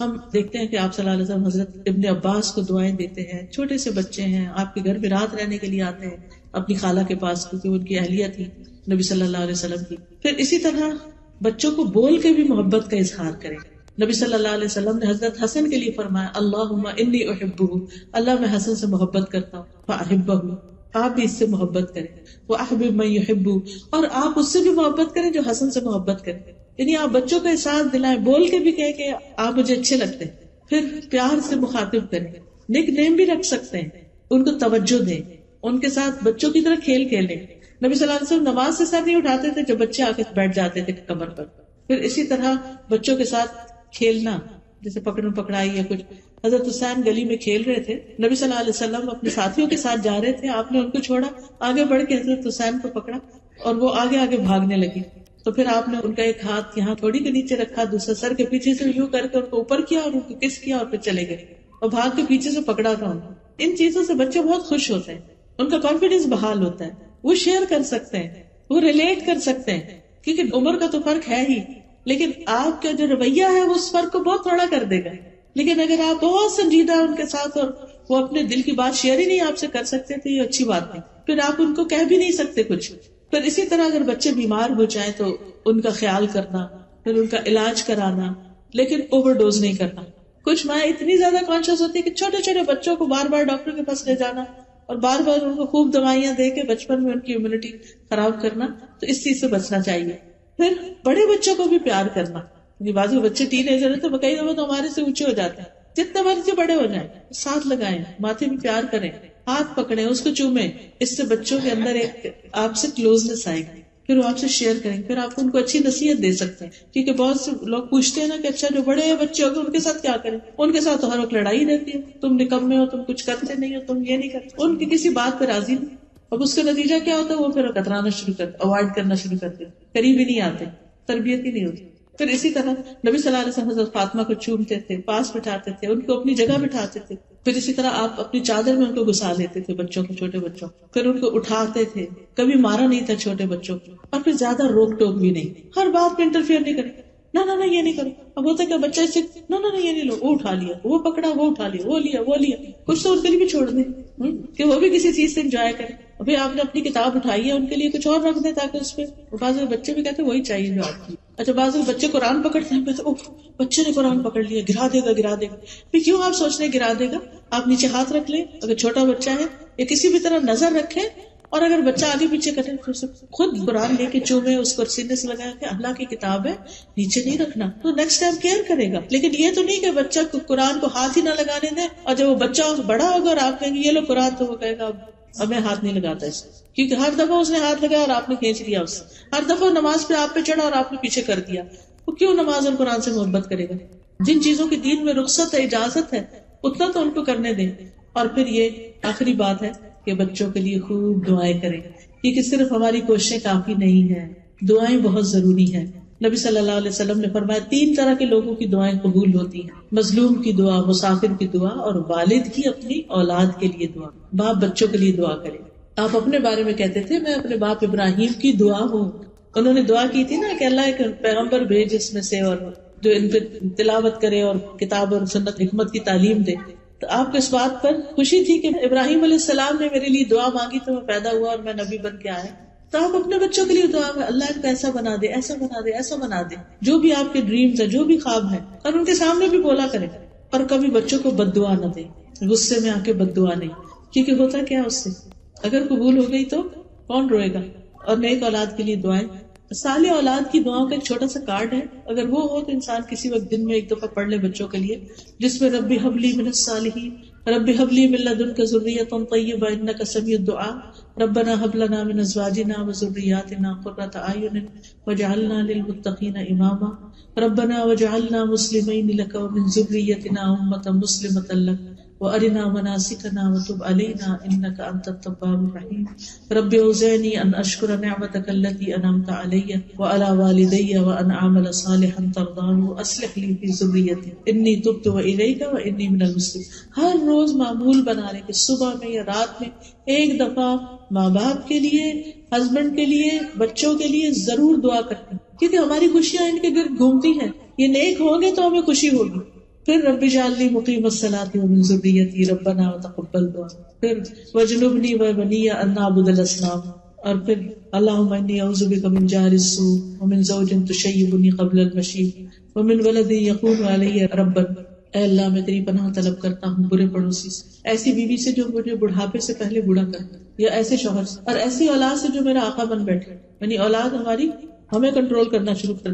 ہم دیکھتے ہیں کہ آپ صلی اللہ علیہ وسلم حضرت ابن عباس کو دعائیں دیتے ہیں۔ چھوٹے سے بچے ہیں، آپ کے گھر میں رات رہنے کے لیے آتے ہیں، اپنی خالہ کے پاس، کیونکہ ان کی اہلیہ تھی نبی صلی اللہ علیہ وسلم کی۔ پھر اسی طرح بچوں کو بول کے بھی محبت کا اظہار کریں۔ نبی صلی اللہ علیہ وسلم نے حضرت حسن کے لیے فرمایا اللہ انی احب اللہ میں حسن سے محبت کرتا ہوں۔ آپ بھی اس سے محبت کریں۔ وہ احبب میں یحب اور آپ اس سے بھی محبت کریں جو حسن سے محبت کریں یعنی آپ بچوں کا احساس دلائیں، بول کے بھی کہیں کہ آپ مجھے اچھے لگتے ہیں۔ پھر پیار سے مخاطب کریں۔ نک نیم بھی رکھ سکتے ہیں۔ ان کو توجہ دیں۔ ان کے ساتھ بچوں کی طرح کھیل کھیلیں۔ نبی صلی اللہ علیہ وسلم نماز سے سر نہیں اٹھاتے تھے جب بچے آ کے بیٹھ جاتے تھے کمر پر۔ پھر اسی طرح بچوں کے ساتھ کھیلنا، جیسے پکڑ پکڑائی یا کچھ۔ حضرت حسین گلی میں کھیل رہے تھے۔ نبی صلی اللہ علیہ وسلم اپنے ساتھیوں کے ساتھ جا رہے تھے۔ آپ نے ان کو چھوڑا، آگے بڑھ کے حضرت حسین کو پکڑا اور وہ آگے آگے بھاگنے لگے تو پھر آپ نے ان کا ایک ہاتھ یہاں تھوڑی کے نیچے رکھا دوسرا سر کے پیچھے سے یوں کر کے ان کو اوپر کیا اور ان کو کس کیا اور پھر چلے گئے۔ اور بھاگ کے پیچھے سے پکڑا تھا ان ان چیزوں سے بچے بہت خوش ہوتے ہیں۔ ان کا کانفیڈینس بحال ہوتا ہے۔ وہ شیئر کر سکتے ہیں، وہ ریلیٹ کر سکتے ہیں، کیونکہ عمر کا تو فرق ہے ہی۔ لیکن آپ کا جو رویہ ہے، وہ اس فرق کو بہت تھوڑا کر دے گا۔ لیکن اگر آپ بہت سنجیدہ ان کے ساتھ اور وہ اپنے دل کی بات شیئر ہی نہیں آپ سے کر سکتے تھے یہ اچھی بات نہیں۔ پھر آپ ان کو کہہ بھی نہیں سکتے کچھ۔ پھر اسی طرح اگر بچے بیمار ہو جائیں تو ان کا خیال کرنا، پھر ان کا علاج کرانا، لیکن اوور ڈوز نہیں کرنا۔ کچھ مائیں اتنی زیادہ کانشیس ہوتی ہے کہ چھوٹے چھوٹے بچوں کو بار بار ڈاکٹر کے پاس لے جانا۔ اور بار بار ان کو خوب دوائیاں دے کے بچپن میں ان کی امیونٹی خراب کرنا، تو اس چیز سے بچنا چاہیے۔ پھر بڑے بچوں کو بھی پیار کرنا۔ بازو بچے ٹین ایجر تو کئی دفعہ تو ہمارے سے اونچے ہو جاتے ہیں۔ جتنے مرضی بڑے ہو جائیں، ساتھ لگائیں، ماتھے میں پیار کریں، ہاتھ پکڑے اس کو چومے اس سے بچوں کے اندر ایک آپ سے کلوزنس آئے گی۔ پھر وہ آپ سے شیئر کریں۔ پھر آپ ان کو اچھی نصیحت دے سکتے ہیں۔ کیونکہ بہت سے لوگ پوچھتے ہیں نا کہ اچھا جو بڑے بچے ہو گئے ان کے ساتھ کیا کریں؟ ان کے ساتھ تو ہر وقت لڑائی رہتی ہے۔ تم نکمے ہو، تم کچھ کرتے نہیں ہو، تم یہ نہیں کرتے۔ ان کی کسی بات پہ راضی نہیں۔ اب اس کا نتیجہ کیا ہوتا ہے؟ وہ پھر کترانا شروع کرتے اوائڈ کرنا شروع کرتے قریب ہی نہیں آتے، تربیت ہی نہیں ہوتی۔ پھر اسی طرح نبی صلی اللہ علیہ وسلم حضرت فاطمہ کو چومتے تھے، پاس بٹھاتے تھے، ان کو اپنی جگہ بٹھاتے تھے۔ پھر اسی طرح آپ اپنی چادر میں ان کو گھسا لیتے تھے، بچوں کو، چھوٹے بچوں پھر ان کو اٹھاتے تھے، کبھی مارا نہیں تھا چھوٹے بچوں کو۔ اور پھر زیادہ روک ٹوک بھی نہیں۔ ہر بات میں انٹرفیئر نہیں کرتے۔ نہ نہ یہ نہیں کرو۔ اب ہوتا کہ بچہ سے، نہ نہ یہ نہیں لو۔ وہ اٹھا لیا، وہ پکڑا، وہ اٹھا لیا، وہ لیا وہ لیا۔ کچھ تو ان کے لیے بھی چھوڑ دیں۔ کہ وہ بھی کسی چیز سے انجوائے کرے۔ ابھی آپ نے اپنی کتاب اٹھائی ہے، ان کے لیے کچھ اور رکھ دیں تاکہ اس پہ۔ بعض بچے بھی کہتے وہی چاہیے جو آپ کی۔ اچھا بعض بچے قرآن پکڑتے ہیں تو بچے نے قرآن پکڑ لیا، گرا دے گا، گرا دے گا۔ پھر کیوں آپ سوچ رہے گرا دے گا؟ آپ نیچے ہاتھ رکھ لیں۔ اگر چھوٹا بچہ ہے یا کسی بھی طرح نظر رکھے اور اگر بچہ آگے پیچھے کرے تو خود قرآن لے کے چومے، اس کو سینے سے لگایا کہ اللہ کی کتاب ہے، نیچے نہیں رکھنا۔ تو نیکسٹ ٹائم کیئر کرے گا۔ لیکن یہ تو نہیں کہ بچہ قرآن کو ہاتھ ہی نہ لگانے دے اور جب وہ بچہ بڑا ہوگا اور آپ کہیں گے، یہ لو قرآن تو وہ کہے گا، اب میں ہاتھ نہیں لگاتا اس کیونکہ ہر دفعہ اس نے ہاتھ لگایا اور آپ نے کھینچ لیا اس ہر دفعہ نماز پہ آپ پہ چڑھا اور آپ نے پیچھے کر دیا۔ وہ کیوں نماز اور قرآن سے محبت کرے گا؟ جن چیزوں کی دین میں رخصت ہے، اجازت ہے، اتنا تو ان کو کرنے دیں۔ اور پھر یہ آخری بات ہے کہ بچوں کے لیے خوب دعائیں کریں۔ کیونکہ صرف ہماری کوششیں کافی نہیں ہے دعائیں بہت ضروری ہیں۔ نبی صلی اللہ علیہ وسلم نے فرمایا، تین طرح کے لوگوں کی دعائیں قبول ہوتی ہیں۔ مظلوم کی دعا، مسافر کی دعا اور والد کی اپنی اولاد کے لیے دعا۔ باپ بچوں کے لیے دعا کرے۔ آپ اپنے بارے میں کہتے تھے، میں اپنے باپ ابراہیم کی دعا ہوں۔ انہوں نے دعا کی تھی نا کہ اللہ ایک پیغمبر بھیج اس میں سے اور جو ان پہ تلاوت کرے اور کتاب اور سنت حکمت کی تعلیم دے۔ تو آپ کو اس بات پر خوشی تھی کہ ابراہیم علیہ السلام نے میرے لیے دعا مانگی تو میں پیدا ہوا اور میں نبی بن کے آیا۔ تو آپ اپنے بچوں کے لیے دعا میں اللہ ان کو ایسا بنا دے، ایسا بنا دے، ایسا بنا دے۔ جو بھی آپ کے ڈریمز ہے جو بھی خواب ہے اور ان کے سامنے بھی بولا کرے اور کبھی بچوں کو بد دعا نہ دے غصے میں آ کے بد دعا نہیں۔ کیونکہ ہوتا کیا اس سے؟ اگر قبول ہو گئی تو کون روئے گا؟ اور نیک اولاد کے لیے دعائیں سال اولاد کی دعاؤں کا ایک چھوٹا سا کارڈ ہے۔ اگر وہ ہو تو انسان کسی وقت دن میں ایک دفعہ پڑھ لے بچوں کے لیے۔ جس میں ربی حبلی من الصالحین رب حبلی من لدنک ذریۃ طیبہ انک سمیع الدعاء۔ ربنا هب لنا من ازواجنا وذرياتنا قرة اعین واجعلنا للمتقین اماما۔ ربنا واجعلنا مسلمین لك ومن ذریتنا امة مسلمة لك وارنا مناسکنا وتب علینا انك انت التواب الرحیم رب اوزعنی ان اشکر نعمتك التي انعمت علی وعلى والدي وان اعمل صالحا ترضاه واصلح لي في ذريتي. انی تبت واليك واني من المسلمين. ہر روز معمول بنا لیں کہ صبح میں یا رات میں ایک دفعہ ماں باپ کے لیے ہسبینڈ کے لیے، بچوں کے لیے ضرور دعا کرتے ہیں کیونکہ ہماری خوشیاں ان کے گرد گھومتی ہیں۔ یہ نیک ہوں گے تو ہمیں خوشی ہوگی۔ پھر رب جعلنی مقیم الصلاۃ ومن ذریتی ربنا وتقبل دعا. پھر وجنبنی و بنی ان نعبد الاسنام اور پھر اللهم انی اعوذ بک من جار السوء ومن زوج تشیبنی قبل المشیب ومن ولد یقوم علی ربا اے اللہ میں تیری پناہ طلب کرتا ہوں برے پڑوسی سے. ایسی بیوی سے جو مجھے بڑھاپے سے پہلے بوڑھا کر یا ایسے شوہر سے. اور ایسی اولاد سے جو میرا آقا بن بیٹھے. یعنی اولاد ہماری ہمیں کنٹرول کرنا شروع کر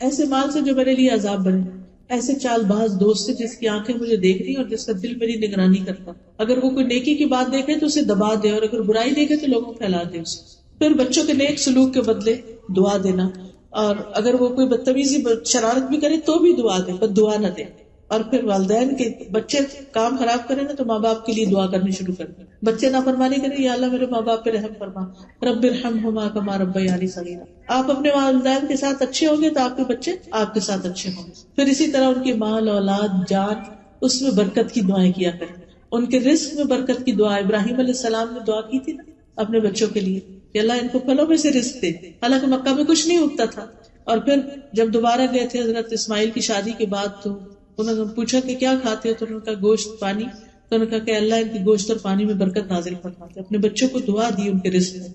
ایسے مال سے جو میرے لیے عذاب بنے. ایسے چال باز دوست سے جس کی آنکھیں مجھے دیکھ رہی اور جس کا دل میری نگرانی کرتا۔ اگر وہ کوئی نیکی کی بات دیکھے تو اسے دبا دے اور اگر برائی دیکھے تو لوگوں کو پھیلا دے اسے۔ پھر بچوں کے نیک سلوک کے بدلے دعا دینا۔ اور اگر وہ کوئی بدتمیزی، شرارت بھی کرے تو بھی دعا دے، پر دعا نہ دے۔ اور پھر والدین کے بچے کام خراب کرے نا تو ماں باپ کے لیے دعا کرنی شروع کر دیں۔ بچے نہ فرمانی یا اللہ میرے ماں باپ پہ رحم فرما۔ رب الحم ہما کما رب علی صغیرہ آپ اپنے والدین کے ساتھ اچھے ہوں گے تو آپ کے بچے آپ کے ساتھ اچھے ہوں گے۔ پھر اسی طرح ان کی مال، اولاد، جان، اس میں برکت کی دعائیں کیا کریں۔ ان کے رزق میں برکت کی دعا، ابراہیم علیہ السلام نے دعا کی تھی نا اپنے بچوں کے لیے۔ کہ اللہ ان کو پھلوں میں سے رزق دے۔ حالانکہ مکہ میں کچھ نہیں اگتا تھا۔ اور پھر جب دوبارہ گئے تھے حضرت اسماعیل کی شادی کے بعد تو انہوں نے پوچھا کہ کیا کھاتے ہو؟ تو انہوں نے کہا گوشت پانی۔ تو انہوں نے کہا کہ اللہ ان کی گوشت اور پانی میں برکت نازل فرماتے اپنے بچوں کو دعا دی ان کے رزق میں۔